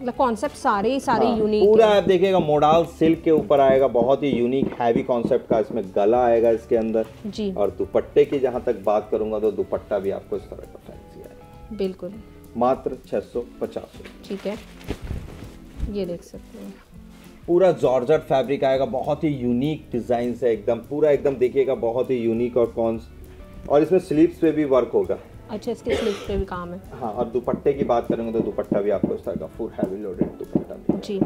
Speaker 2: मतलब कॉन्सेप्ट सारे ही सारे
Speaker 1: हाँ,
Speaker 2: यूनिक
Speaker 1: पूरा आप देखिएगा मोडाल सिल्क के ऊपर आएगा बहुत ही यूनिक हैवी कॉन्सेप्ट का इसमें गला आएगा इसके अंदर।
Speaker 2: जी।
Speaker 1: और दुपट्टे की जहाँ तक बात करूँगा तो दुपट्टा भी आपको इस तरह का फैंसी आएगा।
Speaker 2: बिल्कुल।
Speaker 1: मात्र छह सौ पचास
Speaker 2: ठीक है। ये देख सकते हैं।
Speaker 1: पूरा जॉर्जट फैब्रिक आएगा बहुत ही यूनिक डिज़ाइन है एकदम पूरा एकदम देखिएगा बहुत ही यूनिक और कॉन्स और इसमें स्लीव्स पे भी वर्क होगा।
Speaker 2: अच्छा इसके स्लीव्स पे भी काम है।
Speaker 1: हाँ और दुपट्टे की बात करेंगे तो दुपट्टा भी आपको इस तरह का फुल हैवी लोडेड दुपट्टा
Speaker 2: जी।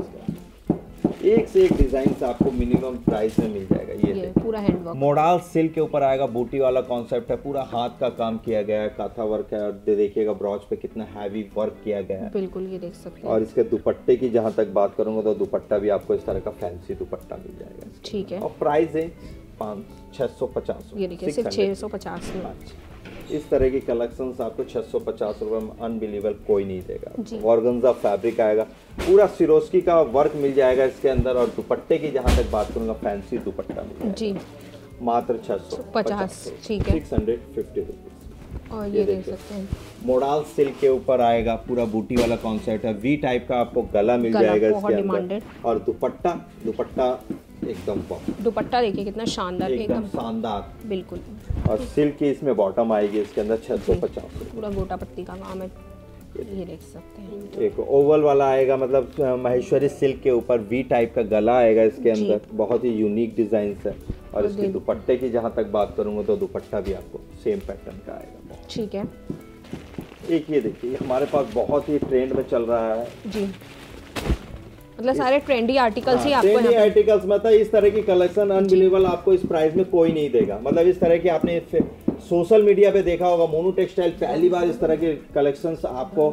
Speaker 1: एक से एक डिज़ाइन आपको मिनिमम प्राइस में मिल जाएगा ये
Speaker 2: ये पूरा हैंडवर्क
Speaker 1: मोडाल सिल्क के ऊपर आएगा बूटी वाला कॉन्सेप्ट है पूरा हाथ का काम किया गया है काथा वर्क है और देखिएगा ब्रॉच पे कितना हैवी वर्क किया गया है।
Speaker 2: बिल्कुल ये देख सकते हैं।
Speaker 1: और इसके दुपट्टे की जहाँ तक बात करूँगा तो दुपट्टा भी आपको इस तरह का फैंसी दुपट्टा मिल जाएगा।
Speaker 2: ठीक है।
Speaker 1: और प्राइस है पाँच छः सौ पचास
Speaker 2: ये देखिए सिर्फ़ छः सौ पचास में
Speaker 1: इस तरह की कलेक्शंस आपको छः सौ पचास रुपये में अनबिलीवेबल कोई नहीं देगा। ऑर्गेन्जा फैब्रिक आएगा। पूरा सिरोस्की का वर्क मिल जाएगा इसके अंदर और दुपट्टे की जहाँ तक बात करूँगा फैंसी दुपट्टा मिल
Speaker 2: जी।
Speaker 1: मात्र छः सौ
Speaker 2: पचास, ठीक है।
Speaker 1: सिक्स हंड्रेड फिफ्टी रुपीज़
Speaker 2: और
Speaker 1: ये
Speaker 2: ये देख सकते हैं।
Speaker 1: मोडाल सिल्क के ऊपर आएगा पूरा बूटी वाला कॉन्सेप्ट है। वी टाइप का आपको गला मिल
Speaker 2: गला
Speaker 1: जाएगा इसके अंदर। और दुपट्टा दुपट्टा एकदम
Speaker 2: दुपट्टा देखिए कितना शानदार
Speaker 1: एकदम
Speaker 2: एकदम।
Speaker 1: शानदार।
Speaker 2: बिल्कुल।
Speaker 1: और सिल्क की इसमें बॉटम आएगी इसके अंदर छह सौ पचास
Speaker 2: पूरा गोटा पत्ती का काम है। ये देख सकते हैं।
Speaker 1: एक ओवल वाला आएगा मतलब महेश्वरी सिल्क के ऊपर वी टाइप का गला आएगा इसके अंदर। बहुत ही यूनिक डिज़ाइन है। और
Speaker 2: और
Speaker 1: इसके दुपट्टे की जहाँ तक बात करूँगा तो दुपट्टा भी आपको सेम पैटर्न का आएगा।
Speaker 2: ठीक है।
Speaker 1: एक ये देखिए हमारे पास बहुत ही ट्रेंड में चल रहा है।
Speaker 2: जी। मतलब सारे ट्रेंडी आर्टिकल्स ही आपको
Speaker 1: ट्रेंडी आर्टिकल्स मतलब इस तरह की कलेक्शन अनबिलीवेबल आपको इस प्राइस में कोई नहीं देगा। मतलब इस तरह की आपने सोशल मीडिया पे देखा होगा मोनू टेक्सटाइल पहली बार इस तरह के कलेक्शंस आपको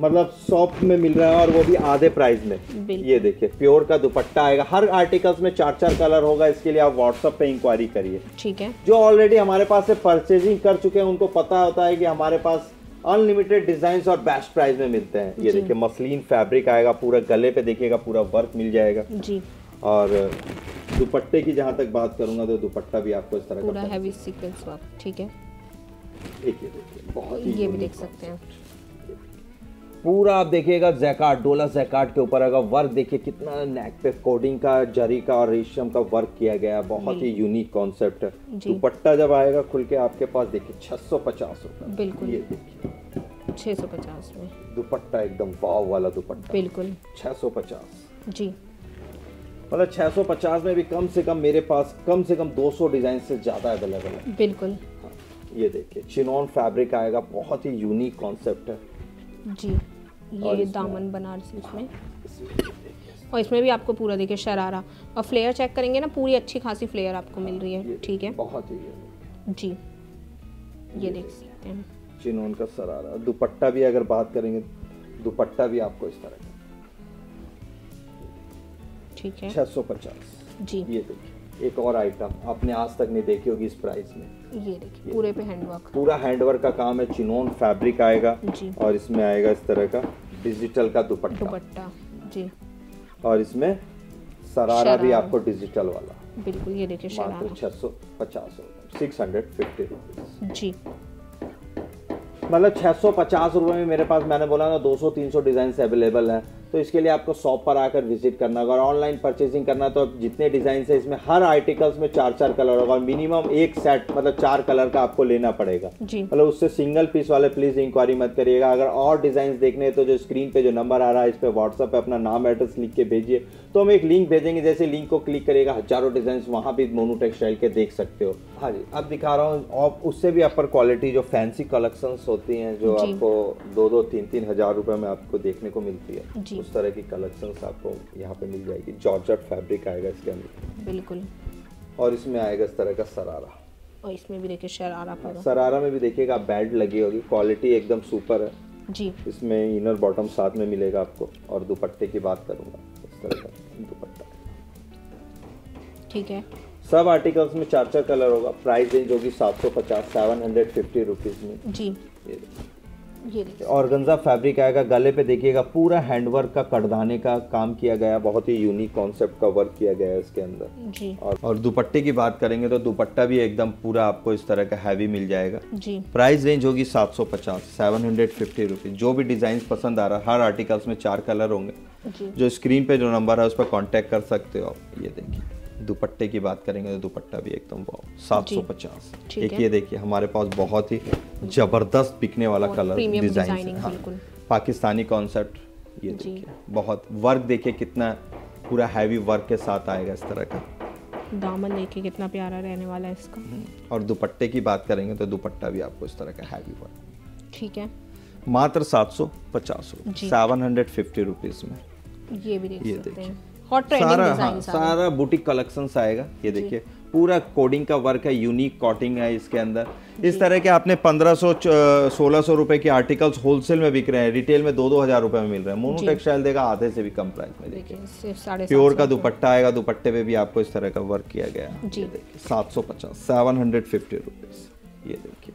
Speaker 1: मतलब शॉप में मिल रहा है और वो भी आधे प्राइस में। ये देखिए प्योर का दुपट्टा आएगा। हर आर्टिकल्स में चार चार कलर होगा इसके लिए आप व्हाट्सएप पे इंक्वायरी करिए।
Speaker 2: ठीक है।
Speaker 1: जो ऑलरेडी हमारे पास से परचेजिंग कर चुके हैं उनको पता होता है कि हमारे पास अनलिमिटेड डिज़ाइन और बेस्ट प्राइस में मिलते हैं। ये देखिए मसलिन फैब्रिक आएगा पूरा गले पे देखिएगा पूरा वर्क मिल जाएगा।
Speaker 2: जी।
Speaker 1: और दुपट्टे की जहाँ तक बात करूँगा तो दुपट्टा भी आपको इस तरह
Speaker 2: पूरा हैवी सीक्वेंस वर्क ठीक है?
Speaker 1: एक ये देखिए बहुत ही
Speaker 2: ये भी देख सकते हैं।
Speaker 1: पूरा आप देखिएगा जैकार्ड डोला जैकार्ड के ऊपर अगर वर्क देखिए कितना नेक पे कोडिंग का जरी का और रेशम का वर्क किया गया है बहुत ही यूनिक कॉन्सेप्ट है। दुपट्टा जब आएगा खुल के आपके पास देखिए छह सौ पचास रुपए।
Speaker 2: बिल्कुल।
Speaker 1: ये देखिए।
Speaker 2: छः सौ पचास में।
Speaker 1: दुपट्टा एकदम वाव वाला दुपट्टा।
Speaker 2: बिल्कुल।
Speaker 1: छह सौ पचास।
Speaker 2: जी।
Speaker 1: मतलब छह सौ पचास में भी कम से कम मेरे पास कम से कम 200 डिज़ाइन से ज़्यादा अवेलेबल है।
Speaker 2: बिल्कुल।
Speaker 1: हाँ, ये देखिए चिनॉन फैब्रिक आएगा बहुत ही यूनिक कॉन्सेप्ट है।
Speaker 2: जी। ये दामन बनारसी इसमें और इसमें भी आपको पूरा देखिए शरारा। और फ्लेयर चेक करेंगे ना पूरी अच्छी खासी फ्लेयर आपको मिल रही है ठीक है?
Speaker 1: बहुत ही
Speaker 2: जी। ये देख सकते हैं।
Speaker 1: चिनोन का सरारा दुपट्टा भी अगर बात करेंगे दुपट्टा भी आपको इस तरह का।
Speaker 2: ठीक है।
Speaker 1: छह सौ पचास।
Speaker 2: जी।
Speaker 1: ये देखिए एक और आइटम आपने आज तक नहीं देखी होगी इस प्राइस में।
Speaker 2: ये देखिए पूरे पे हैंडवर्क
Speaker 1: पूरा हैंडवर्क का काम है चिनोन फैब्रिक आएगा
Speaker 2: जी।
Speaker 1: और इसमें आएगा इस तरह का डिजिटल का दुपट्टा।
Speaker 2: दुपट्टा जी।
Speaker 1: और इसमें सरारा भी आपको डिजिटल वाला।
Speaker 2: बिल्कुल ये देखिए
Speaker 1: मात्र
Speaker 2: शरारा।
Speaker 1: छह सौ पचास सिक्स हंड्रेड फिफ्टी
Speaker 2: जी।
Speaker 1: मतलब छह सौ पचास रुपये में मेरे पास मैंने बोला ना दो सौ तीन सौ डिज़ाइन अवेलेबल है। तो इसके लिए आपको शॉप पर आकर विज़िट करना होगा और ऑनलाइन परचेसिंग करना तो जितने डिज़ाइन है इसमें हर आर्टिकल्स में चार चार कलर होगा मिनिमम एक सेट मतलब चार कलर का आपको लेना पड़ेगा। मतलब उससे सिंगल पीस वाले प्लीज़ इंक्वायरी मत करिएगा। अगर और डिज़ाइन देखने हैं तो जो स्क्रीन पे जो नंबर आ रहा है इस पे व्हाट्सएप पे अपना नाम एड्रेस लिख के भेजिए। तो हम एक लिंक भेजेंगे जैसे लिंक को क्लिक करिएगा हज़ारों डिज़ाइन वहाँ भी मोनू टेक्सटाइल के देख सकते हो। हाँ जी अब दिखा रहा हूँ और उससे भी अपर क्वालिटी जो फैंसी कलेक्शंस होती हैं जो आपको दो दो तीन तीन हज़ार रुपए में आपको देखने को मिलती है।
Speaker 2: जी।
Speaker 1: उस तरह की कलेक्शंस आपको यहाँ पे मिल जाएगी। जॉर्जट फैब्रिक आएगा इसके अंदर।
Speaker 2: बिल्कुल।
Speaker 1: और इसमें आएगा इस तरह का सरारा
Speaker 2: और इसमें भी देखिए शरारा पूरा
Speaker 1: सरारा में भी देखिएगा बेल्ट लगी होगी। क्वालिटी एकदम सुपर है।
Speaker 2: जी।
Speaker 1: इसमें इनर बॉटम साथ में मिलेगा आपको। और दुपट्टे की बात करूँगा। इस तरह का दुपट्टा।
Speaker 2: ठीक है।
Speaker 1: सब आर्टिकल्स में चार चार कलर होगा। प्राइस रेंज होगी सात सौ पचास सेवन हंड्रेड फिफ्टी रुपीज़ में।
Speaker 2: जी।
Speaker 1: ये देखिए।
Speaker 2: ये
Speaker 1: फैब्रिक आएगा गले पे देखिएगा पूरा हैंडवर्क का कड़दाने का काम किया गया बहुत ही यूनिक कॉन्सेप्ट का वर्क किया गया है इसके अंदर।
Speaker 2: जी।
Speaker 1: और और दुपट्टे की बात करेंगे तो दुपट्टा भी एकदम पूरा आपको इस तरह का हैवी मिल जाएगा।
Speaker 2: जी।
Speaker 1: प्राइस रेंज होगी सात सौ पचास सेवन हंड्रेड फिफ्टी रुपीज़ जो भी डिज़ाइन पसंद आ रहा है हर आर्टिकल्स में चार कलर होंगे।
Speaker 2: जी।
Speaker 1: जो स्क्रीन पे जो नंबर है उस पर कॉन्टेक्ट कर सकते हो आप। ये देखिए। दुपट्टे की बात करेंगे तो दुपट्टा भी एकदम सात सौ पचास। एक ये देखिए हमारे पास बहुत ही ज़बरदस्त बिकने वाला कलर डिज़ाइन
Speaker 2: बिल्कुल।
Speaker 1: पाकिस्तानी कॉन्सेप्ट ये देखिए बहुत वर्क देखिए कितना पूरा हैवी वर्क के साथ आएगा इस तरह का।
Speaker 2: दामन देखिए कितना प्यारा रहने वाला है इसका।
Speaker 1: और दुपट्टे की बात करेंगे तो दुपट्टा भी आपको इस तरह का हैवी वर्क
Speaker 2: ठीक है।
Speaker 1: मात्र सात सौ पचास। सेवन हंड्रेड फिफ्टी रुपीज़ में।
Speaker 2: ये भी देख
Speaker 1: ये
Speaker 2: सकते
Speaker 1: देखिए।
Speaker 2: हॉट
Speaker 1: सारा हाँ, सारा। बुटीक कलेक्शन आएगा ये देखिए। पूरा कोडिंग का वर्क है यूनिक कॉटिंग है इसके अंदर। इस तरह के आपने 1500 1600 रुपए के आर्टिकल्स होलसेल में बिक रहे हैं रिटेल में दो दो हज़ार रुपए में मिल रहे हैं। मोनो टेक्सटाइल देगा आधे से भी कम प्राइस में देखिए। प्योर का दुपट्टा आएगा दुपट्टे पे भी आपको इस तरह का वर्क किया गया सात सौ पचास सेवन हंड्रेड फिफ्टी रुपीज़ ये देखिए।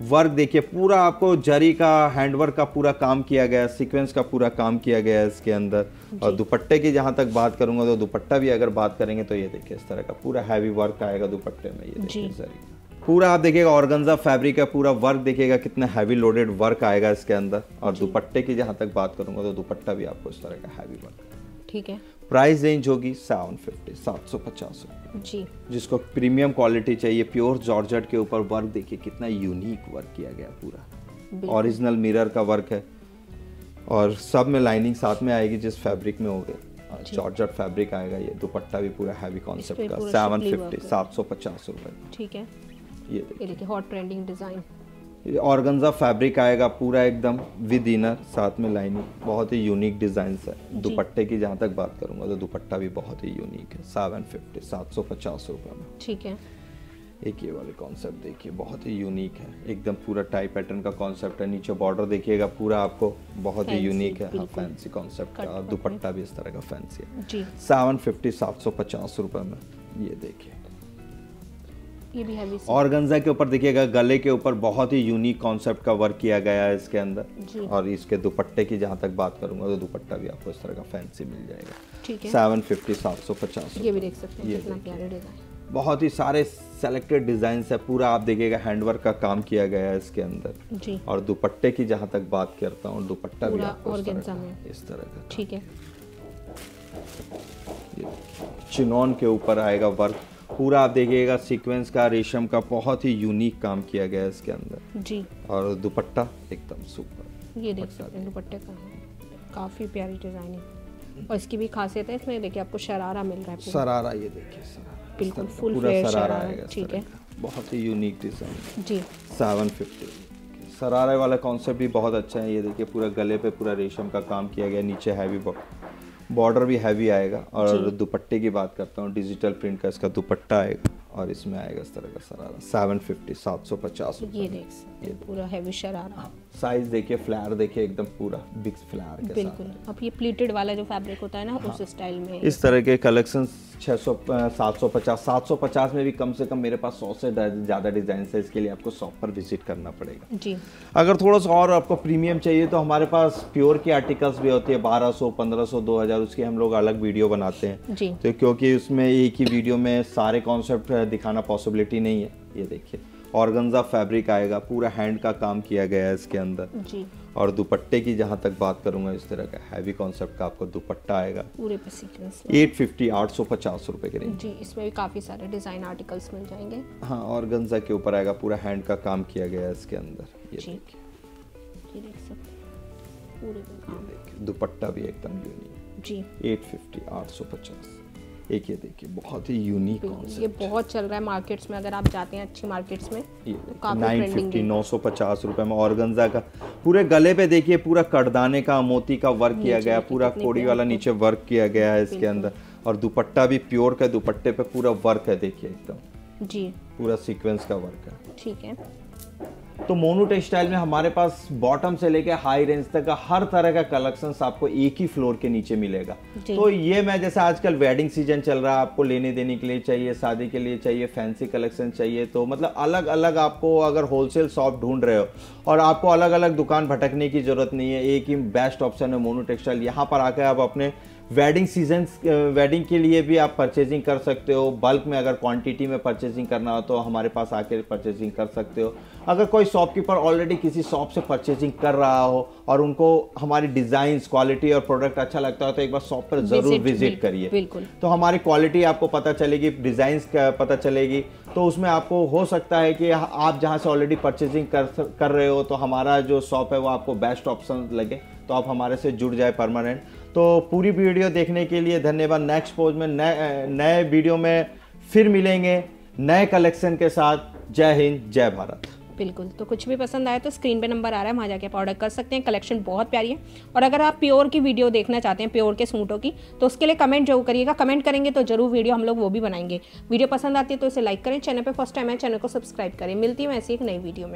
Speaker 1: वर्क देखिए पूरा आपको जरी का हैंडवर्क का पूरा काम किया गया है सीक्वेंस का पूरा काम किया गया है इसके अंदर। और दुपट्टे की जहाँ तक बात करूँगा तो दुपट्टा भी अगर बात करेंगे तो ये देखिए इस तरह का पूरा हैवी वर्क आएगा दुपट्टे में ये देखिए। जरी। पूरा आप देखिएगा ऑर्गेन्जा फैब्रिक का पूरा वर्क देखिएगा कितना हैवी लोडेड वर्क आएगा इसके अंदर। और दुपट्टे की जहाँ तक बात करूँगा तो दुपट्टा भी आपको इस तरह का हैवी वर्क
Speaker 2: ठीक है।
Speaker 1: प्राइस रेंज होगी सेवन फिफ्टी सात सौ पचास
Speaker 2: जी।
Speaker 1: जिसको प्रीमियम क्वालिटी चाहिए प्योर जॉर्जेट के ऊपर वर्क देखिए कितना यूनिक वर्क किया गया पूरा। ओरिजिनल मिरर का वर्क है और सब में लाइनिंग साथ में आएगी जिस फैब्रिक में होगे। जॉर्जेट फैब्रिक आएगा ये दुपट्टा भी पूरा हैवी कॉन्सेप्ट का सेवन फिफ्टी सात सौ पचास रुपये
Speaker 2: ठीक है।
Speaker 1: ये देखिए।
Speaker 2: Hot trending design
Speaker 1: organza fabric आएगा पूरा एकदम विद इनर साथ में लाइनिंग बहुत ही यूनिक डिज़ाइन है। दुपट्टे की जहाँ तक बात करूँगा तो दुपट्टा भी बहुत ही यूनिक है। सेवन फिफ्टी सात सौ पचास रुपये में।
Speaker 2: ठीक है।
Speaker 1: एक ये वाले कॉन्सेप्ट देखिए बहुत ही यूनिक है। एकदम पूरा टाई पैटर्न का कॉन्सेप्ट है। नीचे बॉर्डर देखिएगा पूरा आपको बहुत ही यूनिक है। हाँ फैंसी कॉन्सेप्ट का दुपट्टा भी इस तरह का फैंसी है। सेवन फिफ्टी सात सौ पचास रुपये में। ये देखिए।
Speaker 2: ये भी हैवी
Speaker 1: के ऊपर देखिएगा गले के ऊपर बहुत ही यूनिक कॉन्सेप्ट का वर्क किया गया है इसके अंदर। और इसके दुपट्टे की जहाँ तक बात करूँगा तो दुपट्टा भी आपको इस तरह का फैंसी मिल जाएगा।
Speaker 2: ठीक है।
Speaker 1: सेवन फिफ्टी सात सौ पचास
Speaker 2: ये भी देख सकते हैं कितना। डिज़ाइन
Speaker 1: बहुत ही सारे सेलेक्टेड डिज़ाइन है पूरा आप देखिएगा हैंडवर्क का काम किया गया है इसके अंदर।
Speaker 2: जी।
Speaker 1: और दुपट्टे की जहाँ तक बात करता हूँ दुपट्टा भी आपको इस तरह का इस तरह का।
Speaker 2: ठीक है।
Speaker 1: चिनॉन के ऊपर आएगा वर्क पूरा आप देखिएगा सीक्वेंस का रेशम का बहुत ही यूनिक काम किया गया है इसके अंदर।
Speaker 2: जी।
Speaker 1: और दुपट्टा एकदम सुपर
Speaker 2: ये देख सकते हैं दुपट्टे का काफ़ी प्यारी डिज़ाइनिंग और इसकी भी खासियत है इसमें देखिए आपको शरारा मिल रहा है पूरा।
Speaker 1: सरारा ये देखिए
Speaker 2: बिल्कुल,
Speaker 1: का पूरा
Speaker 2: शरारा,
Speaker 1: आएगा
Speaker 2: ठीक है।
Speaker 1: बहुत ही यूनिक डिज़ाइन
Speaker 2: जी।
Speaker 1: सेवन फिफ्टी सरारे वाला कॉन्सेप्ट भी बहुत अच्छा है। ये देखिए पूरा गले पे पूरा रेशम का काम किया गया नीचे हैवी बॉर्डर भी हैवी आएगा और दुपट्टे की बात करता हूँ डिजिटल प्रिंट का इसका दुपट्टा आएगा और इसमें आएगा इस तरह का सरारा सेवन फिफ्टी सात सौ पचास
Speaker 2: ये देख सकते
Speaker 1: ये
Speaker 2: पूरा हैवी शरारा।
Speaker 1: साइज़ देखिए फ्लायर देखिए एकदम पूरा बिग फ्लायर के साथ।
Speaker 2: बिल्कुल। अब ये प्लीटेड वाला जो फैब्रिक होता है ना उस स्टाइल में।
Speaker 1: इस तरह के कलेक्शन 600 750 750 में भी कम से कम मेरे पास 100 से ज़्यादा डिज़ाइन है इसके लिए आपको शॉप पर विज़िट करना पड़ेगा।
Speaker 2: जी।
Speaker 1: अगर थोड़ा सा और आपको प्रीमियम चाहिए तो हमारे पास प्योर की आर्टिकल्स भी होती है 1200 1500 2000 उसकी हम लोग अलग वीडियो बनाते हैं।
Speaker 2: जी।
Speaker 1: तो क्योंकि उसमें एक ही वीडियो में सारे कॉन्सेप्ट दिखाना पॉसिबिलिटी नहीं है ये देखिए। ऑर्गेन्जा फैब्रिक आएगा पूरा हैंड का काम किया गया है इसके अंदर।
Speaker 2: जी।
Speaker 1: और दुपट्टे की जहाँ तक बात करूँगा इस तरह का हैवी कॉन्सेप्ट का आपको दुपट्टा आएगा।
Speaker 2: पूरे पे सीक्वेंस
Speaker 1: 850 850 रुपए के रेंज
Speaker 2: जी इसमें भी काफ़ी सारे डिज़ाइन आर्टिकल्स मिल जाएँगे।
Speaker 1: हाँ और गंजा के ऊपर आएगा पूरा हैंड का काम किया गया है इसके अंदर। ये
Speaker 2: जी।
Speaker 1: देखिए।
Speaker 2: देख सकते पूरे
Speaker 1: दुपट्टा भी एकदम यूनिक
Speaker 2: जी।
Speaker 1: 850 850 एक ये देखिए बहुत ही यूनिक कॉन्सेप्ट
Speaker 2: ये बहुत चल रहा है मार्केट्स में अगर आप जाते हैं अच्छी मार्केट्स में तो
Speaker 1: नाइन
Speaker 2: ट्रेंडिंग
Speaker 1: फिफ्टी नौ सौ पचास रुपए में ऑर्गेन्जा का पूरे गले पे देखिए पूरा कड़दाने का मोती का वर्क किया गया पूरा कोड़ी वाला नीचे वर्क किया गया है इसके अंदर। और दुपट्टा भी प्योर का दुपट्टे पे पूरा वर्क है देखिए एकदम।
Speaker 2: जी।
Speaker 1: पूरा सीक्वेंस का वर्क है।
Speaker 2: ठीक है।
Speaker 1: तो मोनू टेक्सटाइल में हमारे पास बॉटम से लेके हाई रेंज तक का हर तरह का कलेक्शन आपको एक ही फ्लोर के नीचे मिलेगा। तो ये मैं जैसे आजकल वेडिंग सीज़न चल रहा है आपको लेने देने के लिए चाहिए शादी के लिए चाहिए फैंसी कलेक्शन चाहिए तो मतलब अलग अलग आपको अगर होलसेल शॉप ढूंढ रहे हो और आपको अलग अलग दुकान भटकने की ज़रूरत नहीं है एक ही बेस्ट ऑप्शन है मोनू टेक्सटाइल यहाँ पर आकर आप अपने वेडिंग सीज़न वेडिंग के लिए भी आप परचेजिंग कर सकते हो। बल्क में अगर क्वांटिटी में परचेजिंग करना हो तो हमारे पास आके परचेजिंग कर सकते हो। अगर कोई शॉपकीपर ऑलरेडी किसी शॉप से परचेजिंग कर रहा हो और उनको हमारी डिज़ाइन क्वालिटी और प्रोडक्ट अच्छा लगता हो तो एक बार शॉप पर ज़रूर विज़िट करिए।
Speaker 2: बिल्कुल।
Speaker 1: तो हमारी क्वालिटी आपको पता चलेगी डिज़ाइन पता चलेगी। तो उसमें आपको हो सकता है कि आप जहाँ से ऑलरेडी परचेजिंग कर कर रहे हो तो हमारा जो शॉप है वो आपको बेस्ट ऑप्शन लगे। तो आप हमारे से जुड़ जाए परमानेंट तो पूरी वीडियो देखने के लिए धन्यवाद। नेक्स्ट पोज में, नए नए वीडियो में फिर मिलेंगे नए कलेक्शन के साथ। जय हिंद, जय भारत।
Speaker 2: बिल्कुल तो कुछ भी पसंद आए तो स्क्रीन पे नंबर आ रहा है, वहाँ जाके आप ऑर्डर कर सकते हैं। कलेक्शन बहुत प्यारी है। और अगर आप प्योर की वीडियो देखना चाहते हैं प्योर के सूटों की तो उसके लिए कमेंट ज़रूर करिएगा। कमेंट करेंगे तो ज़रूर वीडियो हम लोग वो भी बनाएँगे। वीडियो पसंद आती है तो इसे लाइक करें। चैनल पर फ़र्स्ट टाइम है चैनल को सब्सक्राइब करें। मिलती हूँ ऐसी एक नई वीडियो में।